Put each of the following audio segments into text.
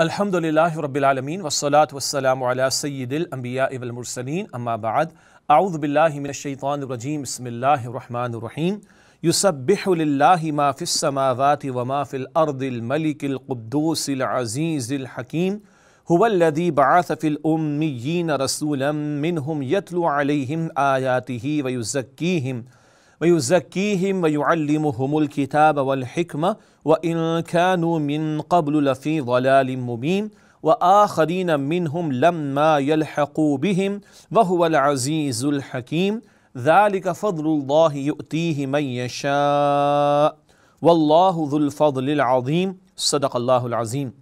الحمد لله رب العالمين والصلاة والسلام على سيد الأنبياء والمرسلين. أما بعد أعوذ بالله من الشيطان الرجيم. بسم الله الرحمن الرحيم. يسبح لله ما في السماوات وما في الأرض الملك القدوس العزيز الحكيم. هو الذي بعث في الأميين رسولا منهم يتلو عليهم آياته ويزكيهم. ويزكيهم ويعلمهم الكتاب والحكمة وإن كانوا من قبل لفي ضلال مبين وآخرين منهم لما يلحقوا بهم وهو العزيز الحكيم. ذلك فضل الله يؤتيه من يشاء. والله ذو الفضل العظيم. صدق الله العظيم.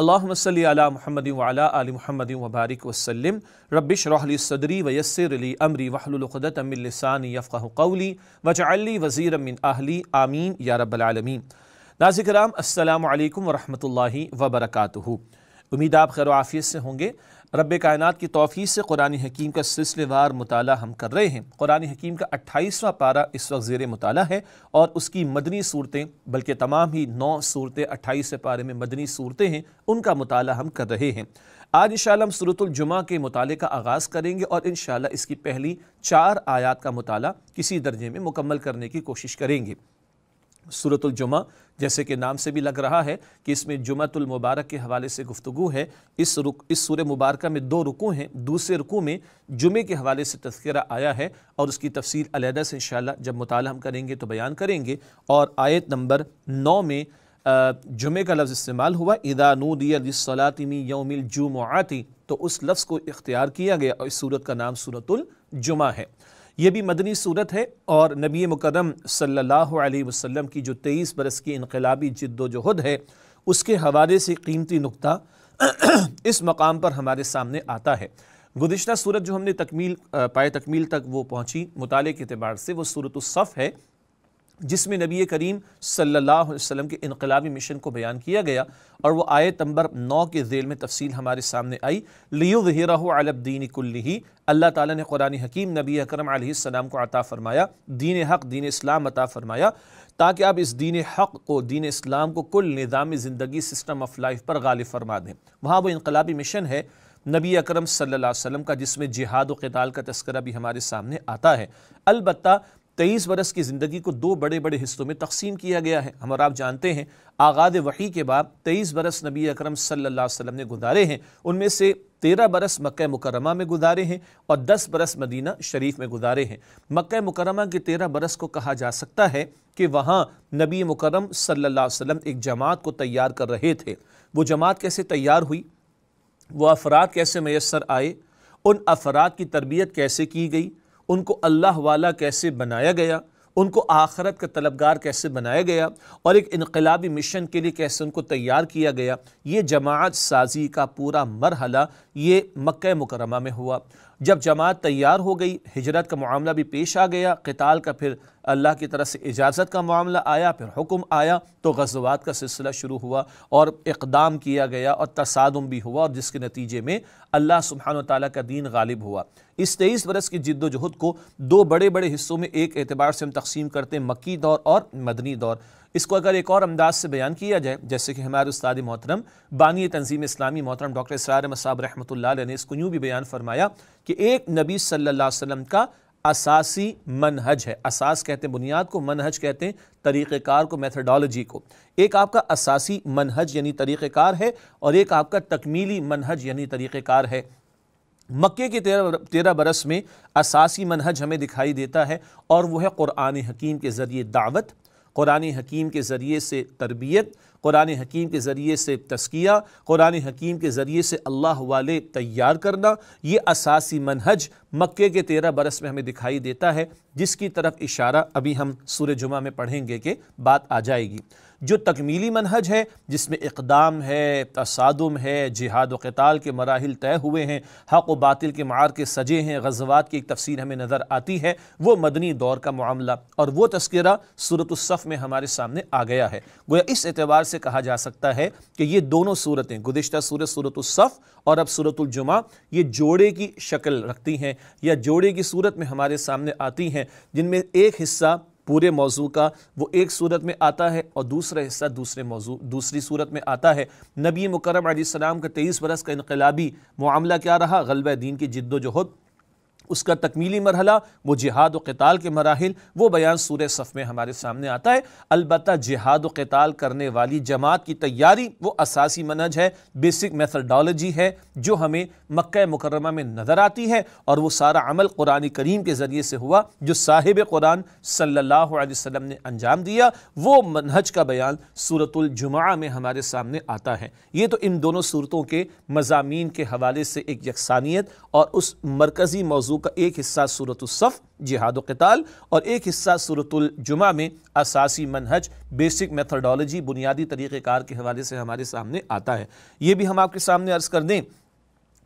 اللہم صلی علی محمد وعلی آل محمد وبارک وسلم. ربش رحلی لی صدری ویسر لی امری وحلل القدت من لسانی یفقہ قولی وجعل لی وزیر من اہلی. آمین. یا رب العالمین. ناظر کرام، السلام علیکم ورحمۃ اللہ وبرکاتہ. امید آپ خیر و عافیت سے ہوں گے. رب کائنات کی توفیق سے قرآن حکیم کا سلسلے وار مطالعہ ہم کر رہے ہیں۔ قرآن حکیم کا اٹھائیسواں پارہ اس وقت زیر مطالعہ ہے اور اس کی مدنی صورتیں، بلکہ تمام ہی نو صورتیں اٹھائیس پارے میں مدنی صورتیں ہیں، ان کا مطالعہ ہم کر رہے ہیں۔ آج انشاءاللہ ہم صورت الجمعہ کے مطالعے کا آغاز کریں گے اور انشاءاللہ اس کی پہلی چار آیات کا مطالعہ کسی درجے میں مکمل کرنے کی کوشش کریں گے۔ صورت الجمعہ، جیسے کہ نام سے بھی لگ رہا ہے کہ اس میں جمعہ المبارک کے حوالے سے گفتگو ہے۔ اس رک، اس سورہ مبارکہ میں دو رکو ہیں۔ دوسرے رکو میں جمعے کے حوالے سے تذکرہ آیا ہے اور اس کی تفصیل علیحدہ سے انشاءاللہ جب مطالعہ ہم کریں گے تو بیان کریں گے۔ اور آیت نمبر نو میں جمعے کا لفظ استعمال ہوا، اذا نودی للصلاة من یوم الجمعاتی تو اس لفظ کو اختیار کیا گیا اور اس صورت کا نام صورت الجمعہ ہے۔ یہ بھی مدنی صورت ہے اور نبی مقدم صلی اللہ علیہ وسلم کی جو تیئیس برس کی انقلابی جد و جہد ہے، اس کے حوالے سے قیمتی نقطہ اس مقام پر ہمارے سامنے آتا ہے۔ گزشتہ صورت جو ہم نے تکمیل، پائے تکمیل تک وہ پہنچی، مطالعے کے اعتبار سے وہ صورت الصف ہے۔ جس میں نبی کریم صلی اللہ علیہ وسلم کے انقلابی مشن کو بیان کیا گیا اور وہ آیت نمبر نو کے ذیل میں تفصیل ہمارے سامنے آئی، لِيُظْهِرَهُ عَلَى الدِّينِ كُلِّهِ۔ اللہ تعالیٰ نے قرآن حکیم نبی اکرم علیہ السلام کو عطا فرمایا، دین حق، دین اسلام عطا فرمایا، تاکہ آپ اس دین حق کو، دین اسلام کو کل نظام زندگی سسٹم آف لائف پر غالب فرما دیں۔ وہاں وہ انقلابی مشن ہے نبی اکرم صلی اللہ علیہ وسلم کا، جس میں جہاد و قتال کا تذکرہ بھی ہمارے سامنے آتا ہے۔ البتہ تیئیس برس کی زندگی کو دو بڑے بڑے حصوں میں تقسیم کیا گیا ہے۔ ہم اور آپ جانتے ہیں، آغاز وحی کے بعد تیئیس برس نبی اکرم صلی اللہ علیہ وسلم نے گزارے ہیں۔ ان میں سے تیرہ برس مکہ مکرمہ میں گزارے ہیں اور دس برس مدینہ شریف میں گزارے ہیں۔ مکہ مکرمہ کے تیرہ برس کو کہا جا سکتا ہے کہ وہاں نبی مکرم صلی اللہ علیہ وسلم ایک جماعت کو تیار کر رہے تھے۔ وہ جماعت کیسے تیار ہوئی؟ وہ افراد کیسے میسر آئے؟ ان افراد کی تربیت کیسے کی گئی؟ ان کو اللہ والا کیسے بنایا گیا، ان کو آخرت کا طلبگار کیسے بنایا گیا اور ایک انقلابی مشن کے لیے کیسے ان کو تیار کیا گیا، یہ جماعت سازی کا پورا مرحلہ یہ مکہ مکرمہ میں ہوا۔ جب جماعت تیار ہو گئی، ہجرت کا معاملہ بھی پیش آ گیا، قتال کا پھر اللہ کی طرف سے اجازت کا معاملہ آیا، پھر حکم آیا، تو غزوات کا سلسلہ شروع ہوا اور اقدام کیا گیا اور تصادم بھی ہوا اور جس کے نتیجے میں اللہ سبحانہ و تعالیٰ کا دین غالب ہوا۔ اس تیئیس برس کی جد و جہد کو دو بڑے بڑے حصوں میں ایک اعتبار سے ہم تقسیم کرتے ہیں، مکی دور اور مدنی دور۔ اس کو اگر ایک اور انداز سے بیان کیا جائے، جیسے کہ ہمارے استاد محترم بانی تنظیم اسلامی محترم ڈاکٹر اسرار مصاب رحمۃ اللہ علیہ نے اس کو یوں بھی بیان فرمایا کہ ایک نبی صلی اللہ علیہ وسلم کا اساسی منہج ہے۔ اساس کہتے ہیں، بنیاد کو منہج کہتے ہیں، طریقہ کار کو میتھڈالوجی کو۔ ایک آپ کا اساسی منہج یعنی طریقہ کار ہے اور ایک آپ کا تکمیلی منہج یعنی طریقہ کار ہے۔ مکے کے تیرہ برس میں اساسی منہج ہمیں دکھائی دیتا ہے اور وہ ہے قرآن حکیم کے ذریعے دعوت، قرآن حکیم کے ذریعے سے تربیت، قرآن حکیم کے ذریعے سے تسکیہ قرآن حکیم کے ذریعے سے اللہ والے تیار کرنا، یہ اساسی منہج مکے کے تیرہ برس میں ہمیں دکھائی دیتا ہے، جس کی طرف اشارہ ابھی ہم سورہ جمعہ میں پڑھیں گے کہ بات آ جائے گی۔ جو تکمیلی منہج ہے، جس میں اقدام ہے، تصادم ہے، جہاد و قتال کے مراحل طے ہوئے ہیں، حق و باطل کے معار کے سجے ہیں، غزوات کی ایک تفصیل ہمیں نظر آتی ہے، وہ مدنی دور کا معاملہ۔ اور وہ تذکرہ صورت الصف میں ہمارے سامنے آ گیا ہے۔ گویا اس اعتبار سے کہا جا سکتا ہے کہ یہ دونوں صورتیں گزشتہ صورت صورت الصف اور اب صورت الجمعہ، یہ جوڑے کی شکل رکھتی ہیں، یا جوڑے کی صورت میں ہمارے سامنے آتی ہیں، جن میں ایک حصہ پورے موضوع کا وہ ایک صورت میں آتا ہے اور دوسرا حصہ دوسرے موضوع دوسری صورت میں آتا ہے۔ نبی مکرم علیہ السلام کا تیئیس برس کا انقلابی معاملہ کیا رہا؟ غلبہ دین کی جد و جہد۔ اس کا تکمیلی مرحلہ، وہ جہاد و قتال کے مراحل، وہ بیان سورہ صف میں ہمارے سامنے آتا ہے۔ البتہ جہاد و قتال کرنے والی جماعت کی تیاری، وہ اساسی منج ہے، بیسک میتھڈالوجی ہے، جو ہمیں مکہ مکرمہ میں نظر آتی ہے۔ اور وہ سارا عمل قرآن کریم کے ذریعے سے ہوا، جو صاحب قرآن صلی اللہ علیہ وسلم نے انجام دیا۔ وہ منہج کا بیان صورت الجمعہ میں ہمارے سامنے آتا ہے۔ یہ تو ان دونوں صورتوں کے مضامین کے حوالے سے ایک یکسانیت اور اس مرکزی موضوع کا ایک حصہ صورت الصف، جہاد و قتال، اور ایک حصہ صورت الجمعہ میں اساسی منہج بیسک میتھڈالوجی بنیادی طریقہ کار کے حوالے سے ہمارے سامنے آتا ہے۔ یہ بھی ہم آپ کے سامنے عرض کر دیں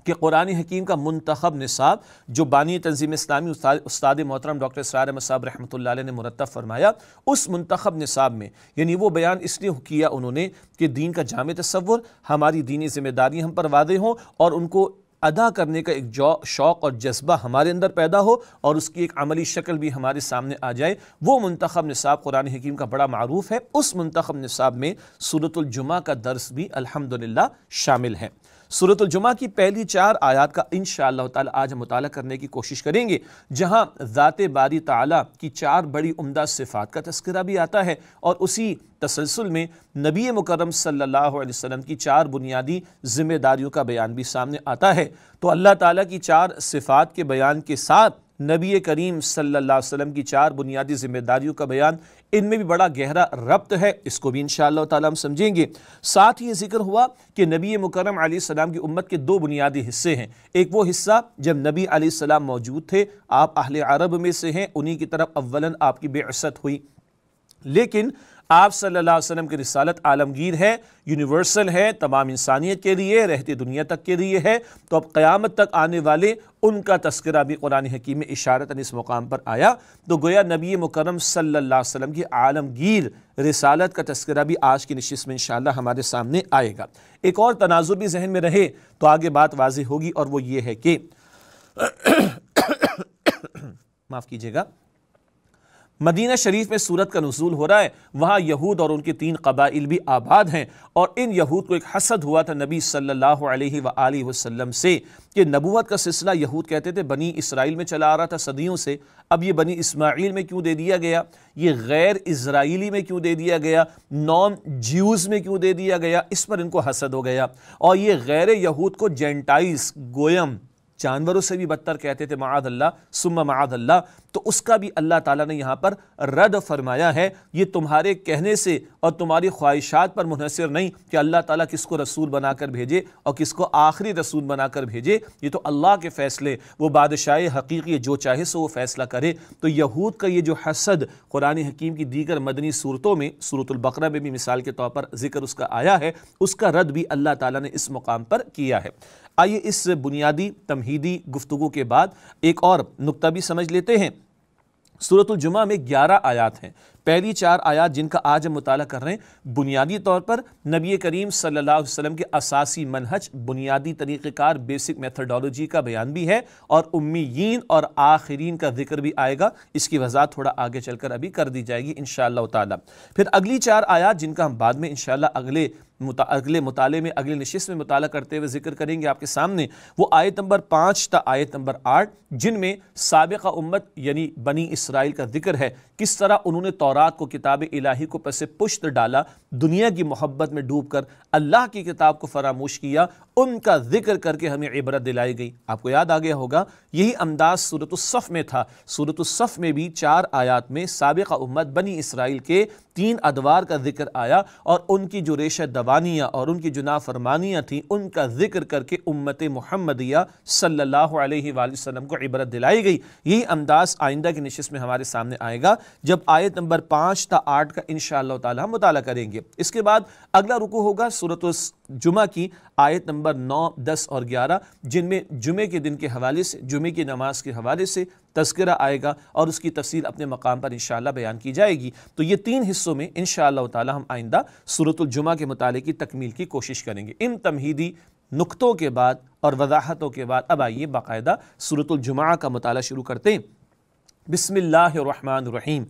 کہ قرآن حکیم کا منتخب نصاب، جو بانی تنظیم اسلامی استاد محترم ڈاکٹر اسرار مصاب رحمۃ اللہ علیہ نے مرتب فرمایا، اس منتخب نصاب میں یعنی وہ بیان اس لیے کیا انہوں نے کہ دین کا جامع تصور، ہماری دینی ذمہ داری ہم پر واضح ہوں، اور ان کو ادا کرنے کا ایک شوق اور جذبہ ہمارے اندر پیدا ہو اور اس کی ایک عملی شکل بھی ہمارے سامنے آ جائے، وہ منتخب نصاب قرآن حکیم کا بڑا معروف ہے۔ اس منتخب نصاب میں صورت الجمعہ کا درس بھی الحمدللہ شامل ہے۔ صورت الجمعہ کی پہلی چار آیات کا انشاءاللہ تعالی آج ہم مطالعہ کرنے کی کوشش کریں گے، جہاں ذات باری تعالی کی چار بڑی عمدہ صفات کا تذکرہ بھی آتا ہے اور اسی تسلسل میں نبی مکرم صلی اللہ علیہ وسلم کی چار بنیادی ذمہ داریوں کا بیان بھی سامنے آتا ہے۔ تو اللہ تعالیٰ کی چار صفات کے بیان کے ساتھ نبی کریم صلی اللہ علیہ وسلم کی چار بنیادی ذمہ داریوں کا بیان ان میں بھی بڑا گہرا ربط ہے۔ اس کو بھی انشاءاللہ تعالی ہم سمجھیں گے۔ ساتھ ہی یہ ذکر ہوا کہ نبی مکرم علیہ السلام کی امت کے دو بنیادی حصے ہیں۔ ایک وہ حصہ جب نبی علیہ السلام موجود تھے، آپ اہل عرب میں سے ہیں، انہی کی طرف اولاً آپ کی بے ہوئی۔ لیکن آپ صلی اللہ علیہ وسلم کی رسالت عالمگیر ہے، یونیورسل ہے، تمام انسانیت کے لیے، رہتی دنیا تک کے لیے ہے۔ تو اب قیامت تک آنے والے ان کا تذکرہ بھی قرآن حکیم میں اشارتاً اس مقام پر آیا۔ تو گویا نبی مکرم صلی اللہ علیہ وسلم کی عالمگیر رسالت کا تذکرہ بھی آج کی نشست میں انشاءاللہ ہمارے سامنے آئے گا۔ ایک اور تناظر بھی ذہن میں رہے تو آگے بات واضح ہوگی اور وہ یہ ہے کہ معاف کیجیے گا۔ مدینہ شریف میں صورت کا نزول ہو رہا ہے، وہاں یہود اور ان کے تین قبائل بھی آباد ہیں۔ اور ان یہود کو ایک حسد ہوا تھا نبی صلی اللہ علیہ وآلہ وسلم سے کہ نبوت کا سلسلہ یہود کہتے تھے، بنی اسرائیل میں چلا آ رہا تھا صدیوں سے۔ اب یہ بنی اسماعیل میں کیوں دے دیا گیا؟ یہ غیر اسرائیلی میں کیوں دے دیا گیا؟ نان جیوز میں کیوں دے دیا گیا؟ اس پر ان کو حسد ہو گیا۔ اور یہ غیر یہود کو جینٹائز، گویم جانوروں سے بھی بدتر کہتے تھے معاذ اللہ سم معاذ اللہ۔ تو اس کا بھی اللہ تعالیٰ نے یہاں پر رد فرمایا ہے۔ یہ تمہارے کہنے سے اور تمہاری خواہشات پر منحصر نہیں کہ اللہ تعالیٰ کس کو رسول بنا کر بھیجے اور کس کو آخری رسول بنا کر بھیجے۔ یہ تو اللہ کے فیصلے، وہ بادشاہ حقیقی جو چاہے سو وہ فیصلہ کرے۔ تو یہود کا یہ جو حسد قرآن حکیم کی دیگر مدنی صورتوں میں صورت البقرہ میں بھی مثال کے طور پر ذکر اس کا آیا ہے، اس کا رد بھی اللہ تعالیٰ نے اس مقام پر کیا ہے۔ آئیے اس بنیادی تمہیدی گفتگو کے بعد ایک اور نقطہ بھی سمجھ لیتے ہیں۔ صورت الجمعہ میں گیارہ آیات ہیں۔ پہلی چار آیات جن کا آج ہم مطالعہ کر رہے ہیں، بنیادی طور پر نبی کریم صلی اللہ علیہ وسلم کے اساسی منہج بنیادی طریقہ کار بیسک میتھڈالوجی کا بیان بھی ہے اور امیین اور آخرین کا ذکر بھی آئے گا۔ اس کی وضاحت تھوڑا آگے چل کر ابھی کر دی جائے گی انشاءاللہ تعالی۔ پھر اگلی چار آیات جن کا ہم بعد میں انشاءاللہ اگلے اگلے مطالعے میں اگلے نشست میں مطالعہ کرتے ہوئے ذکر کریں گے آپ کے سامنے وہ آیت نمبر پانچ تا آیت نمبر آٹھ، جن میں سابقہ امت یعنی بنی اسرائیل کا ذکر ہے۔ کس طرح انہوں نے تورات کو، کتاب الہی کو پس پشت ڈالا، دنیا کی محبت میں ڈوب کر، اللہ کی کتاب کو فراموش کیا ان کا ذکر کر کے ہمیں عبرت دلائی گئی۔ آپ کو یاد آگیا ہوگا، یہی انداز صورت الصف میں تھا۔ صورت الصف میں بھی چار آیات میں سابقہ امت بنی اسرائیل کے تین ادوار کا ذکر آیا اور ان کی جو ریشہ دوانیاں اور ان کی جو نافرمانیاں تھیں، ان کا ذکر کر کے امت محمدیہ صلی اللہ علیہ وآلہ وسلم کو عبرت دلائی گئی۔ یہی انداز آئندہ کی نشست میں ہمارے سامنے آئے گا۔ جب آیت نمبر پانچ تا آٹھ کا انشاءاللہ تعالی ہم مطالعہ کریں گے۔ اس کے بعد اگلا رکو ہوگا صورت جمعہ کی آیت نمبر نو، دس اور گیارہ، جن میں جمعے کے دن کے حوالے سے جمعے کی نماز کے حوالے سے تذکرہ آئے گا اور اس کی تفصیل اپنے مقام پر انشاءاللہ بیان کی جائے گی۔ تو یہ تین حصوں میں انشاءاللہ تعالی ہم آئندہ صورت الجمعہ کے مطالعے کی تکمیل کی کوشش کریں گے۔ ان تمہیدی نقطوں کے بعد اور وضاحتوں کے بعد اب آئیے باقاعدہ صورت الجمعہ کا مطالعہ شروع کرتے ہیں۔ بسم اللہ الرحمن الرحیم۔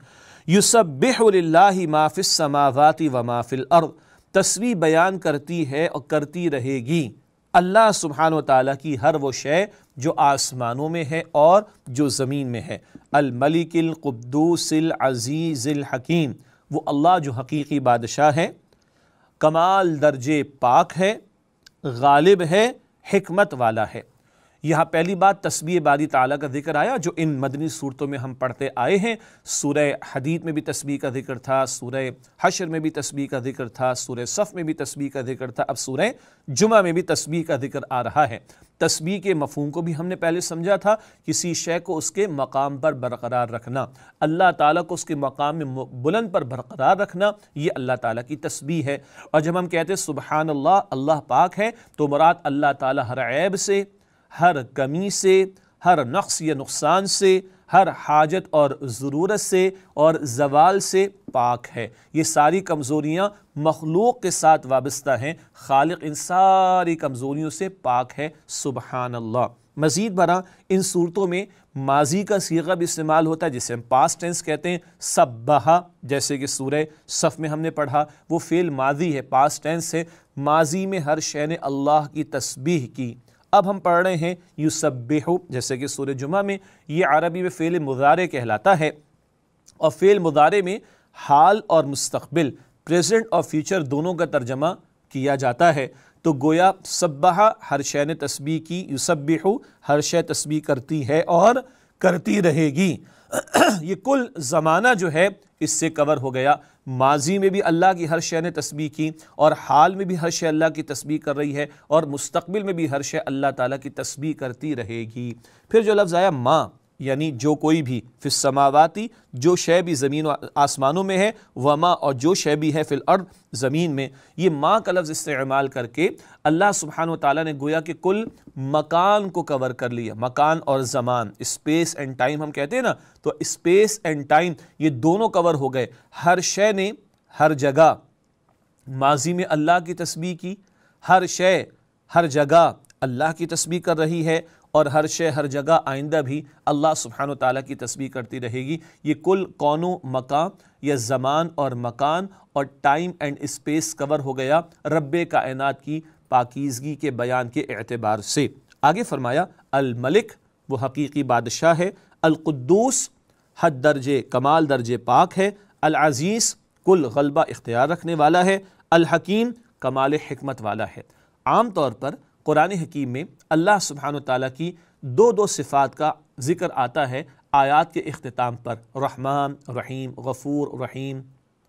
یسبح للہ ما فی السماوات و ما فی الارض۔ تصویح بیان کرتی ہے اور کرتی رہے گی۔ اللہ سبحان و تعالیٰ کی ہر وہ شے جو آسمانوں میں ہے اور جو زمین میں ہے۔ الملک القدوس العزیز الحکیم۔ وہ اللہ جو حقیقی بادشاہ ہے۔ کمال درجے پاک ہے۔ غالب ہے، حکمت والا ہے۔ یہاں پہلی بات تسبیح باری تعالیٰ کا ذکر آیا جو ان مدنی صورتوں میں ہم پڑھتے آئے ہیں۔ سورہ حدید میں بھی تسبیح کا ذکر تھا، سورہ حشر میں بھی تسبیح کا ذکر تھا، سورہ صف میں بھی تسبیح کا ذکر تھا۔ اب سورہ جمعہ میں بھی تسبیح کا ذکر آ رہا ہے۔ تسبیح کے مفہوم کو بھی ہم نے پہلے سمجھا تھا، کسی شے کو اس کے مقام پر برقرار رکھنا۔ اللہ تعالیٰ کو اس کے مقام میں بلند پر برقرار رکھنا، یہ اللہ تعالیٰ کی تسبیح ہے۔ اور جب ہم کہتے ہیں سبحان اللہ اللہ پاک ہے، تو مراد اللہ تعالیٰ ہر عیب سے ہر کمی سے، ہر نقص یا نقصان سے، ہر حاجت اور ضرورت سے اور زوال سے پاک ہے۔ یہ ساری کمزوریاں مخلوق کے ساتھ وابستہ ہیں۔ خالق ان ساری کمزوریوں سے پاک ہے۔ سبحان اللہ مزید برآں ان صورتوں میں ماضی کا سیغہ بھی استعمال ہوتا ہے، جسے ہم پاسٹ ٹینس کہتے ہیں۔ سبہا جیسے کہ سورہ صف میں ہم نے پڑھا۔ وہ فعل ماضی ہے پاسٹ ٹینس ہے۔ ماضی میں ہر شے نے اللہ کی تسبیح کی۔ اب ہم پڑھ رہے ہیں یسبحو، جیسے کہ سورہ جمعہ میں، یہ عربی میں فعل مضارع کہلاتا ہے۔ اور فعل مضارع میں حال اور مستقبل پریزنٹ اور فیوچر دونوں کا ترجمہ کیا جاتا ہے۔ تو گویا سبحہ، ہر شے نے تسبیح کی، یسبحو، ہر شے تسبیح کرتی ہے اور کرتی رہے گی۔ یہ کل زمانہ جو ہے، اس سے کور ہو گیا۔ ماضی میں بھی اللہ کی ہر شے نے تسبیح کی اور حال میں بھی ہر شے اللہ کی تسبیح کر رہی ہے اور مستقبل میں بھی ہر شے اللہ تعالیٰ کی تسبیح کرتی رہے گی۔ پھر جو لفظ آیا ماں یعنی جو کوئی بھی فی السماواتی، جو شے بھی زمین و آسمانوں میں ہے، وما، اور جو شے بھی ہے فی الارض زمین میں۔ یہ ماں کا لفظ استعمال کر کے اللہ سبحانہ و تعالیٰ نے گویا کہ کل مکان کو کور کر لیا، مکان اور زمان۔ اسپیس اینڈ ٹائم ہم کہتے ہیں نا، تو اسپیس اینڈ ٹائم یہ دونوں کور ہو گئے۔ ہر شے نے ہر جگہ ماضی میں اللہ کی تسبیح کی، ہر شے ہر جگہ اللہ کی تسبیح کر رہی ہے۔ اور ہر شے ہر جگہ آئندہ بھی اللہ سبحانہ و تعالیٰ کی تسبیح کرتی رہے گی۔ یہ کل کون و مقام یا زمان اور مکان اور ٹائم اینڈ اسپیس کور ہو گیا رب کائنات کی پاکیزگی کے بیان کے اعتبار سے۔ آگے فرمایا، الملک وہ حقیقی بادشاہ ہے، القدوس حد درجے کمال درجے پاک ہے، العزیز کل غلبہ اختیار رکھنے والا ہے، الحکیم کمال حکمت والا ہے۔ عام طور پر قرآن حکیم میں اللہ سبحانہ تعالیٰ کی دو دو صفات کا ذکر آتا ہے آیات کے اختتام پر۔ رحمان، رحیم، غفور، رحیم،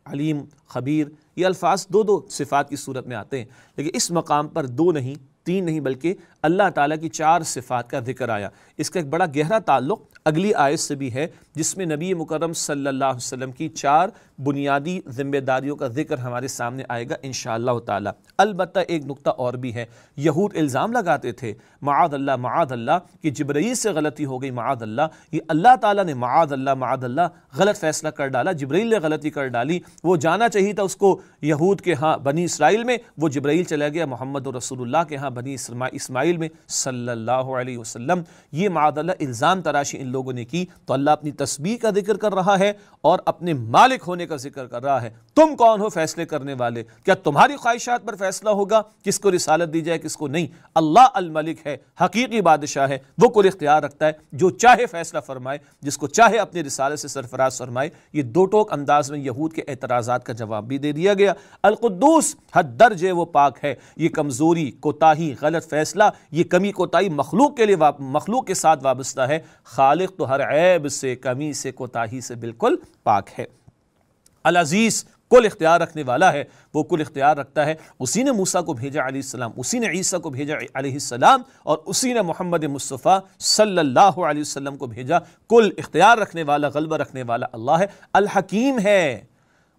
علیم، خبیر، یہ الفاظ دو دو صفات کی صورت میں آتے ہیں۔ لیکن اس مقام پر دو نہیں، تین نہیں، بلکہ اللہ تعالیٰ کی چار صفات کا ذکر آیا۔ اس کا ایک بڑا گہرا تعلق اگلی آیت سے بھی ہے، جس میں نبی مکرم صلی اللہ علیہ وسلم کی چار بنیادی ذمہ داریوں کا ذکر ہمارے سامنے آئے گا انشاءاللہ تعالیٰ۔ البتہ ایک نقطہ اور بھی ہے، یہود الزام لگاتے تھے معاد اللہ معاد اللہ، کہ جبرائیل سے غلطی ہو گئی معاد اللہ، یہ اللہ تعالیٰ نے معاد اللہ معاد اللہ غلط فیصلہ کر ڈالا، جبرائیل نے غلطی کر ڈالی، وہ جانا چاہیے تھا اس کو یہود کے ہاں بنی اسرائیل میں، وہ جبرائیل چلا گیا، محمد رسول اللہ کے ہاں بنی اسماعیل میں صلی اللہ علیہ وسلم، یہ معاد اللہ الزام تراشی ان لوگوں نے کی۔ تو اللہ اپنی تسبیح کا ذکر کر رہا ہے اور اپنے مالک ہونے کا ذکر کر رہا ہے۔ تم کون ہو فیصلے کرنے والے؟ کیا تمہاری خواہشات پر فیصلہ ہوگا؟ کس کو رسالت دی جائے، کس کو نہیں؟ اللہ الملک ہے، حقیقی بادشاہ ہے، وہ کل اختیار رکھتا ہے۔ جو چاہے فیصلہ فرمائے، جس کو چاہے اپنے رسالت سے سرفراز فرمائے۔ یہ دو ٹوک انداز میں یہود کے اعتراضات کا جواب بھی دے دیا گیا۔ القدوس، حد درج وہ پاک ہے۔ یہ کمزوری، کوتاہی، غلط فیصلہ یہ کمی کوتاہی مخلوق کے لیے مخلوق کے ساتھ وابستہ ہے۔ خالق تو ہر عیب سے، کمی سے، کوتاہی سے بالکل پاک ہے۔ العزیز کل اختیار رکھنے والا ہے، وہ کل اختیار رکھتا ہے۔ اسی نے موسیٰ کو بھیجا علیہ السلام، اسی نے عیسیٰ کو بھیجا علیہ السلام، اور اسی نے محمد مصطفیٰ صلی اللہ علیہ وسلم کو بھیجا۔ کل اختیار رکھنے والا، غلبہ رکھنے والا اللہ ہے۔ الحکیم ہے۔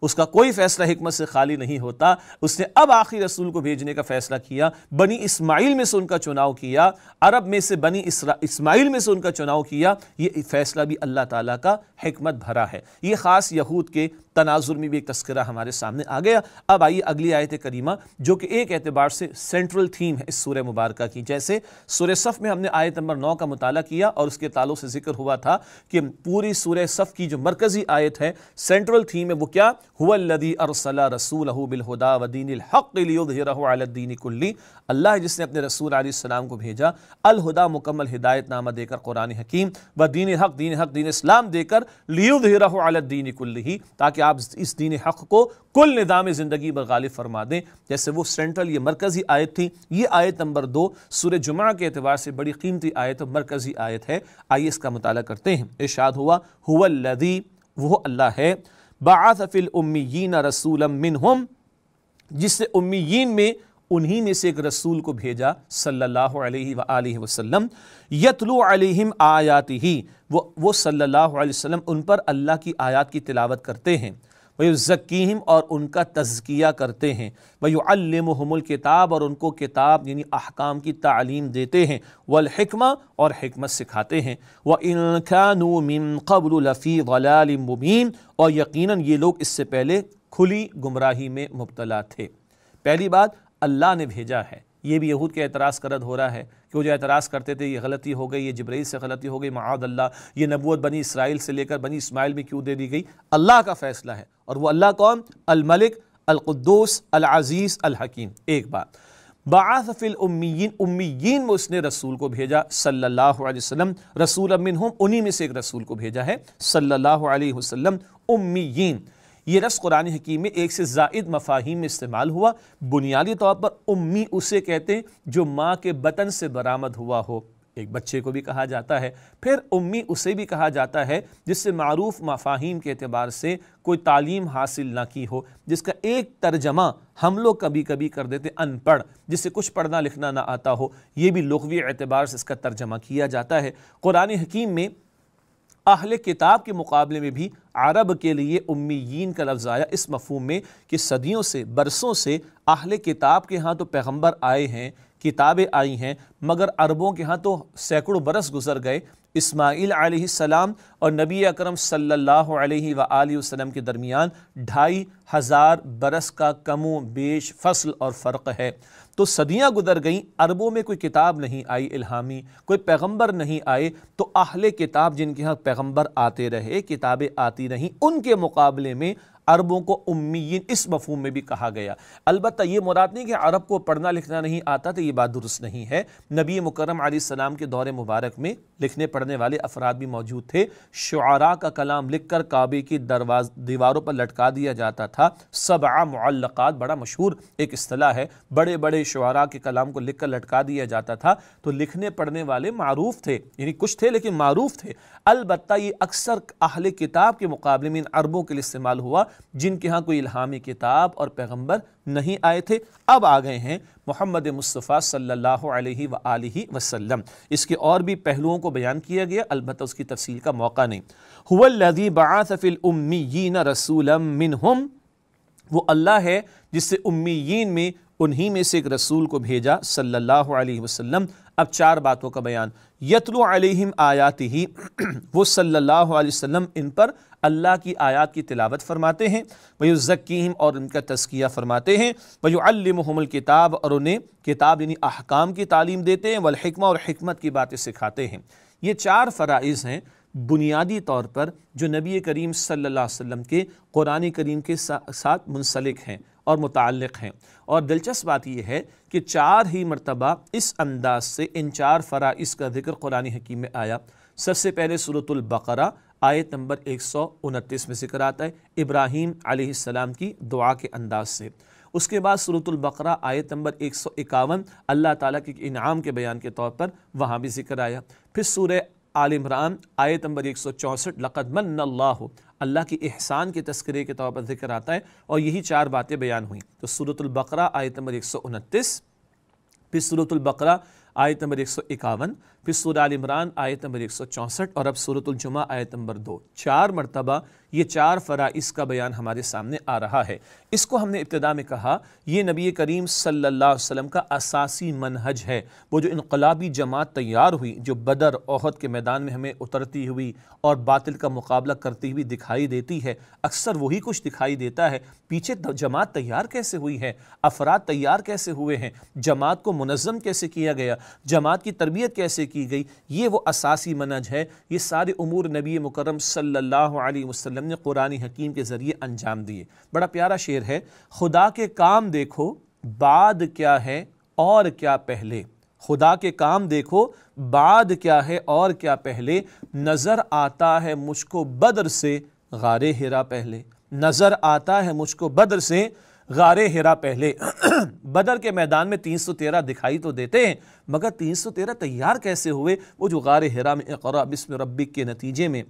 اس کا کوئی فیصلہ حکمت سے خالی نہیں ہوتا۔ اس نے اب آخری رسول کو بھیجنے کا فیصلہ کیا۔ بنی اسماعیل میں سے ان کا چناؤ کیا۔ عرب میں سے بنی اسماعیل میں سے ان کا چناؤ کیا۔ یہ فیصلہ بھی اللہ تعالیٰ کا حکمت بھرا ہے۔ یہ خاص یہود کے تناظر میں بھی ایک تذکرہ ہمارے سامنے آ گیا۔ اب آئیے اگلی آیت کریمہ، جو کہ ایک اعتبار سے سینٹرل تھیم ہے اس سورہ مبارکہ کی۔ جیسے سورہ صف میں ہم نے آیت نمبر نو کا مطالعہ کیا اور اس کے تعلق سے ذکر ہوا تھا کہ پوری سورہ صف کی جو مرکزی آیت ہے سینٹرل تھیم ہے وہ کیا؟ هو الذي ارسل رسوله بالهدى ودين الحق ليظهره على الدين كله اللہ جس نے اپنے رسول علیہ السلام کو بھیجا، الہدا مکمل ہدایت نامہ دے کر قرآن حکیم و دین حق دین حق، دین اسلام دے کر لیظہرہ علی الدین کلہ تاکہ آپ اس دین حق کو کل نظام زندگی پر غالب فرما دیں۔ جیسے وہ سینٹرل یہ مرکزی آیت تھی، یہ آیت نمبر دو سورہ جمعہ کے اعتبار سے بڑی قیمتی آیت مرکزی آیت ہے۔ آئیے اس کا مطالعہ کرتے ہیں۔ ارشاد ہوا هو الذی، وہ اللہ ہے، بعث فی الامیین رسولا منہم، جس سے امیین میں انہی میں سے ایک رسول کو بھیجا صلی اللہ علیہ وآلہ وسلم، یتلو علیہم آیاتی ہی وہ صلی اللہ علیہ وسلم ان پر اللہ کی آیات کی تلاوت کرتے ہیں۔ وَيُزَّكِّهِمْ اور ان کا تزکیہ کرتے ہیں۔ وَيُعَلِّمُهُمُ الْكِتَابِ اور ان کو کتاب یعنی احکام کی تعلیم دیتے ہیں۔ والحکمہ اور حکمت سکھاتے ہیں۔ وَإِن كَانُوا مِن قَبْلُ لَفِي ضَلَالٍ مُبِينٍ اور یقیناً یہ لوگ اس سے پہلے کھلی گمراہی میں مبتلا تھے۔ پہلی بات اللہ نے بھیجا ہے۔ یہ بھی یہود کے اعتراض کرد ہو رہا ہے کہ وہ جو اعتراض کرتے تھے یہ غلطی ہو گئی، یہ جبرائیل سے غلطی ہو گئی معاد اللہ، یہ نبوت بنی اسرائیل سے لے کر بنی اسماعیل میں کیوں دے دی گئی؟ اللہ کا فیصلہ ہے۔ اور وہ اللہ کون؟ الملک، القدوس، العزیز، الحکیم۔ ایک بات۔ بعث فی الامیین، امیین میں اس نے رسول کو بھیجا صلی اللہ علیہ وسلم۔ رسول منہم، انہی میں سے ایک رسول کو بھیجا ہے صلی اللہ علیہ وسلم۔ امیین۔ یہ رس قرآن حکیم میں ایک سے زائد مفاہیم میں استعمال ہوا۔ بنیادی طور پر امی اسے کہتے ہیں جو ماں کے بطن سے برآمد ہوا ہو۔ ایک بچے کو بھی کہا جاتا ہے۔ پھر امی اسے بھی کہا جاتا ہے جس سے معروف مفاہیم کے اعتبار سے کوئی تعلیم حاصل نہ کی ہو۔ جس کا ایک ترجمہ ہم لوگ کبھی کبھی کر دیتے ان پڑھ جس سے کچھ پڑھنا لکھنا نہ آتا ہو۔ یہ بھی لغوی اعتبار سے اس کا ترجمہ کیا جاتا ہے۔ قرآن حکیم میں اہل کتاب کے مقابلے میں بھی عرب کے لیے امیین کا لفظ آیا، اس مفہوم میں کہ صدیوں سے، برسوں سے اہل کتاب کے ہاں تو پیغمبر آئے ہیں کتابیں آئی ہیں، مگر عربوں کے ہاں تو سینکڑوں برس گزر گئے۔ اسماعیل علیہ السلام اور نبی اکرم صلی اللہ علیہ وآلہ وسلم کے درمیان ڈھائی ہزار برس کا کم و بیش فصل اور فرق ہے۔ تو صدیاں گزر گئیں، عربوں میں کوئی کتاب نہیں آئی، الہامی کوئی پیغمبر نہیں آئے۔ تو اہل کتاب جن کے ہاں پیغمبر آتے رہے، کتابیں آتی رہیں، ان کے مقابلے میں عربوں کو امیین اس مفہوم میں بھی کہا گیا۔ البتہ یہ مراد نہیں کہ عرب کو پڑھنا لکھنا نہیں آتا تو یہ بات درست نہیں ہے۔ نبی مکرم علیہ السلام کے دور مبارک میں لکھنے پڑھنے والے افراد بھی موجود تھے۔ شعراء کا کلام لکھ کر کعبے کی درواز دیواروں پر لٹکا دیا جاتا تھا۔ سبع معلقات، بڑا مشہور ایک اصطلاح ہے۔ بڑے بڑے شعراء کے کلام کو لکھ کر لٹکا دیا جاتا تھا۔ تو لکھنے پڑھنے والے معروف تھے یعنی کچھ تھے لیکن معروف تھے۔ البتہ یہ اکثر اہل کتاب کے مقابلے میں ان عربوں کے لیے استعمال ہوا۔ جن کے ہاں کوئی الہامی کتاب اور پیغمبر نہیں آئے تھے، اب آ گئے ہیں محمد مصطفیٰ صلی اللہ علیہ وآلہ وسلم۔ اس کے اور بھی پہلوؤں کو بیان کیا گیا، البتہ اس کی تفصیل کا موقع نہیں۔ هو الذي بعث في الاميين رسولا منهم۔ وہ اللہ ہے جس سے امیین میں انہی میں سے ایک رسول کو بھیجا، صلی اللہ علیہ وسلم۔ اب چار باتوں کا بیان۔ یتلو علیہم آیاتی ہی وہ صلی اللہ علیہ وسلم ان پر اللہ کی آیات کی تلاوت فرماتے ہیں وَيُزَّكِّهِمْ اور ان کا تذکیہ فرماتے ہیں وَيُعَلِّمُهُمُ الْكِتَابِ اور انہیں کتاب یعنی احکام کی تعلیم دیتے ہیں، والحکمہ اور حکمت کی باتیں سکھاتے ہیں۔ یہ چار فرائض ہیں بنیادی طور پر جو نبی کریم صلی اللہ علیہ وسلم کے قرآن کریم کے ساتھ منسلک ہیں اور متعلق ہیں۔ اور دلچسپ بات یہ ہے کہ چار ہی مرتبہ اس انداز سے ان چار فرائض کا ذکر قرآن حکیم میں آیا۔ سب سے پہلے صورت البقرہ آیت نمبر ایک سو انتیس میں ذکر آتا ہے، ابراہیم علیہ السلام کی دعا کے انداز سے۔ اس کے بعد صورت البقرہ آیت نمبر ایک سو اکاون، اللہ تعالیٰ کے انعام کے بیان کے طور پر وہاں بھی ذکر آیا۔ پھر سورہ آل عمران آیت نمبر ایک سو چونسٹھ، لقد من اللہ اللہ کی احسان کے تذکرے کے طور پر ذکر آتا ہے اور یہی چار باتیں بیان ہوئیں۔ تو صورت البقرہ آیت نمبر ایک سو انتیس، پھر صورت البقرہ آیت نمبر ایک سو اکاون پھر سورہ عال عمران آیت نمبر ایک سو چونسٹھ اور اب صورت الجمعہ آیت نمبر دو۔ چار مرتبہ یہ چار فرائض کا بیان ہمارے سامنے آ رہا ہے۔ اس کو ہم نے ابتدا میں کہا، یہ نبی کریم صلی اللہ علیہ وسلم کا اساسی منہج ہے۔ وہ جو انقلابی جماعت تیار ہوئی، جو بدر عہد کے میدان میں ہمیں اترتی ہوئی اور باطل کا مقابلہ کرتی ہوئی دکھائی دیتی ہے، اکثر وہی کچھ دکھائی دیتا ہے۔ پیچھے جماعت تیار کیسے ہوئی ہے افراد تیار کیسے ہوئے ہیں؟ جماعت کو منظم کیسے کیا گیا؟ جماعت کی تربیت کیسے کی کی گئی۔ یہ وہ اساسی منج ہے۔ یہ سارے امور نبی مکرم صلی اللہ علیہ وسلم نے قرآن حکیم کے ذریعے انجام دیے۔ بڑا پیارا شعر ہے۔ خدا کے کام دیکھو، بعد کیا ہے اور کیا پہلے۔ خدا کے کام دیکھو، بعد کیا ہے اور کیا پہلے۔ نظر آتا ہے مجھ کو بدر سے غار ہیرا پہلے۔ نظر آتا ہے مجھ کو بدر سے غار ہیرا پہلے۔ بدر کے میدان میں تین سو تیرہ دکھائی تو دیتے ہیں، مگر تین سو تیرہ تیار کیسے ہوئے؟ وہ جو غار ہیرا میں اقرا بسم ربک کے نتیجے میں۔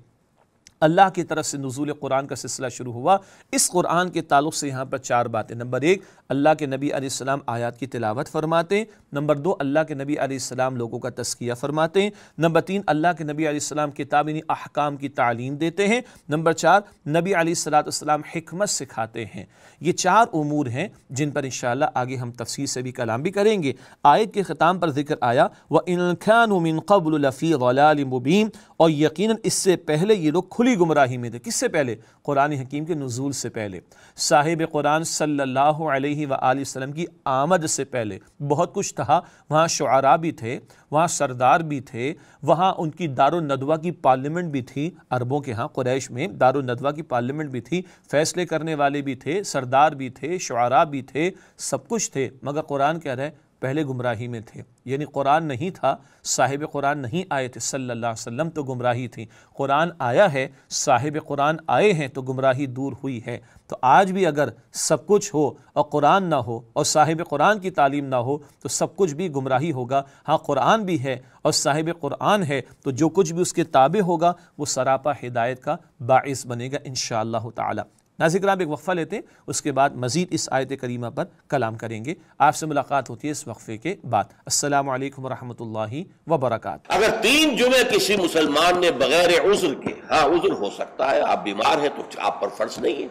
اللہ کی طرف سے نزول قرآن کا سلسلہ شروع ہوا۔ اس قرآن کے تعلق سے یہاں پر چار باتیں۔ نمبر ایک، اللہ کے نبی علیہ السلام آیات کی تلاوت فرماتے ہیں۔ نمبر دو، اللہ کے نبی علیہ السلام لوگوں کا تسکیہ فرماتے ہیں۔ نمبر تین، اللہ کے نبی علیہ السلام کتابینی احکام کی تعلیم دیتے ہیں۔ نمبر چار، نبی علیہ السلام حکمت سکھاتے ہیں۔ یہ چار امور ہیں جن پر انشاءاللہ آگے ہم تفصیل سے بھی کلام بھی کریں گے۔ آیت کے ختام پر ذکر آیا، وَإِن كَانُوا مِن قَبْلُ لَفِي غَلَالِ مُبِينَ۔ اور یقیناً اس سے پہلے یہ لوگ کھلی گمراہی میں تھے۔ کس سے پہلے؟ قرآن حکیم کے نزول سے پہلے۔ صاحب قرآن صلی اللہ علیہ وآلہ وسلم کی آمد سے پہلے۔ بہت کچھ تھا۔ وہاں شعراء بھی تھے، وہاں سردار بھی تھے، وہاں ان کی دار الندوہ کی پارلیمنٹ بھی تھی۔ عربوں کے ہاں قریش میں دار الندوہ کی پارلیمنٹ بھی تھی۔ فیصلے کرنے والے بھی تھے، سردار بھی تھے، شعراء بھی تھے، سب کچھ تھے۔ مگر قرآن کہہ رہے پہلے گمراہی میں تھے۔ یعنی قرآن نہیں تھا، صاحب قرآن نہیں آئے تھے۔ صلی اللہ علیہ وسلم تو گمراہی تھی قرآن آیا ہے، صاحب قرآن آئے ہیں تو گمراہی دور ہوئی ہے۔ تو آج بھی اگر سب کچھ ہو اور قرآن نہ ہو اور صاحب قرآن کی تعلیم نہ ہو، تو سب کچھ بھی گمراہی ہوگا۔ ہاں قرآن بھی ہے اور صاحب قرآن ہے، تو جو کچھ بھی اس کے تابع ہوگا، وہ سراپا ہدایت کا باعث بنے گا انشاءاللہ تعالی۔ ناظر کرام ایک وقفہ لیتے ہیں، اس کے بعد مزید اس آیت کریمہ پر کلام کریں گے۔ آپ سے ملاقات ہوتی ہے اس وقفے کے بعد۔ السلام علیکم ورحمۃ اللہ وبرکاتہ۔ اگر تین جمعے کسی مسلمان نے بغیر عذر کے ہاں عذر ہو سکتا ہے، آپ بیمار ہیں تو آپ پر فرض نہیں ہے۔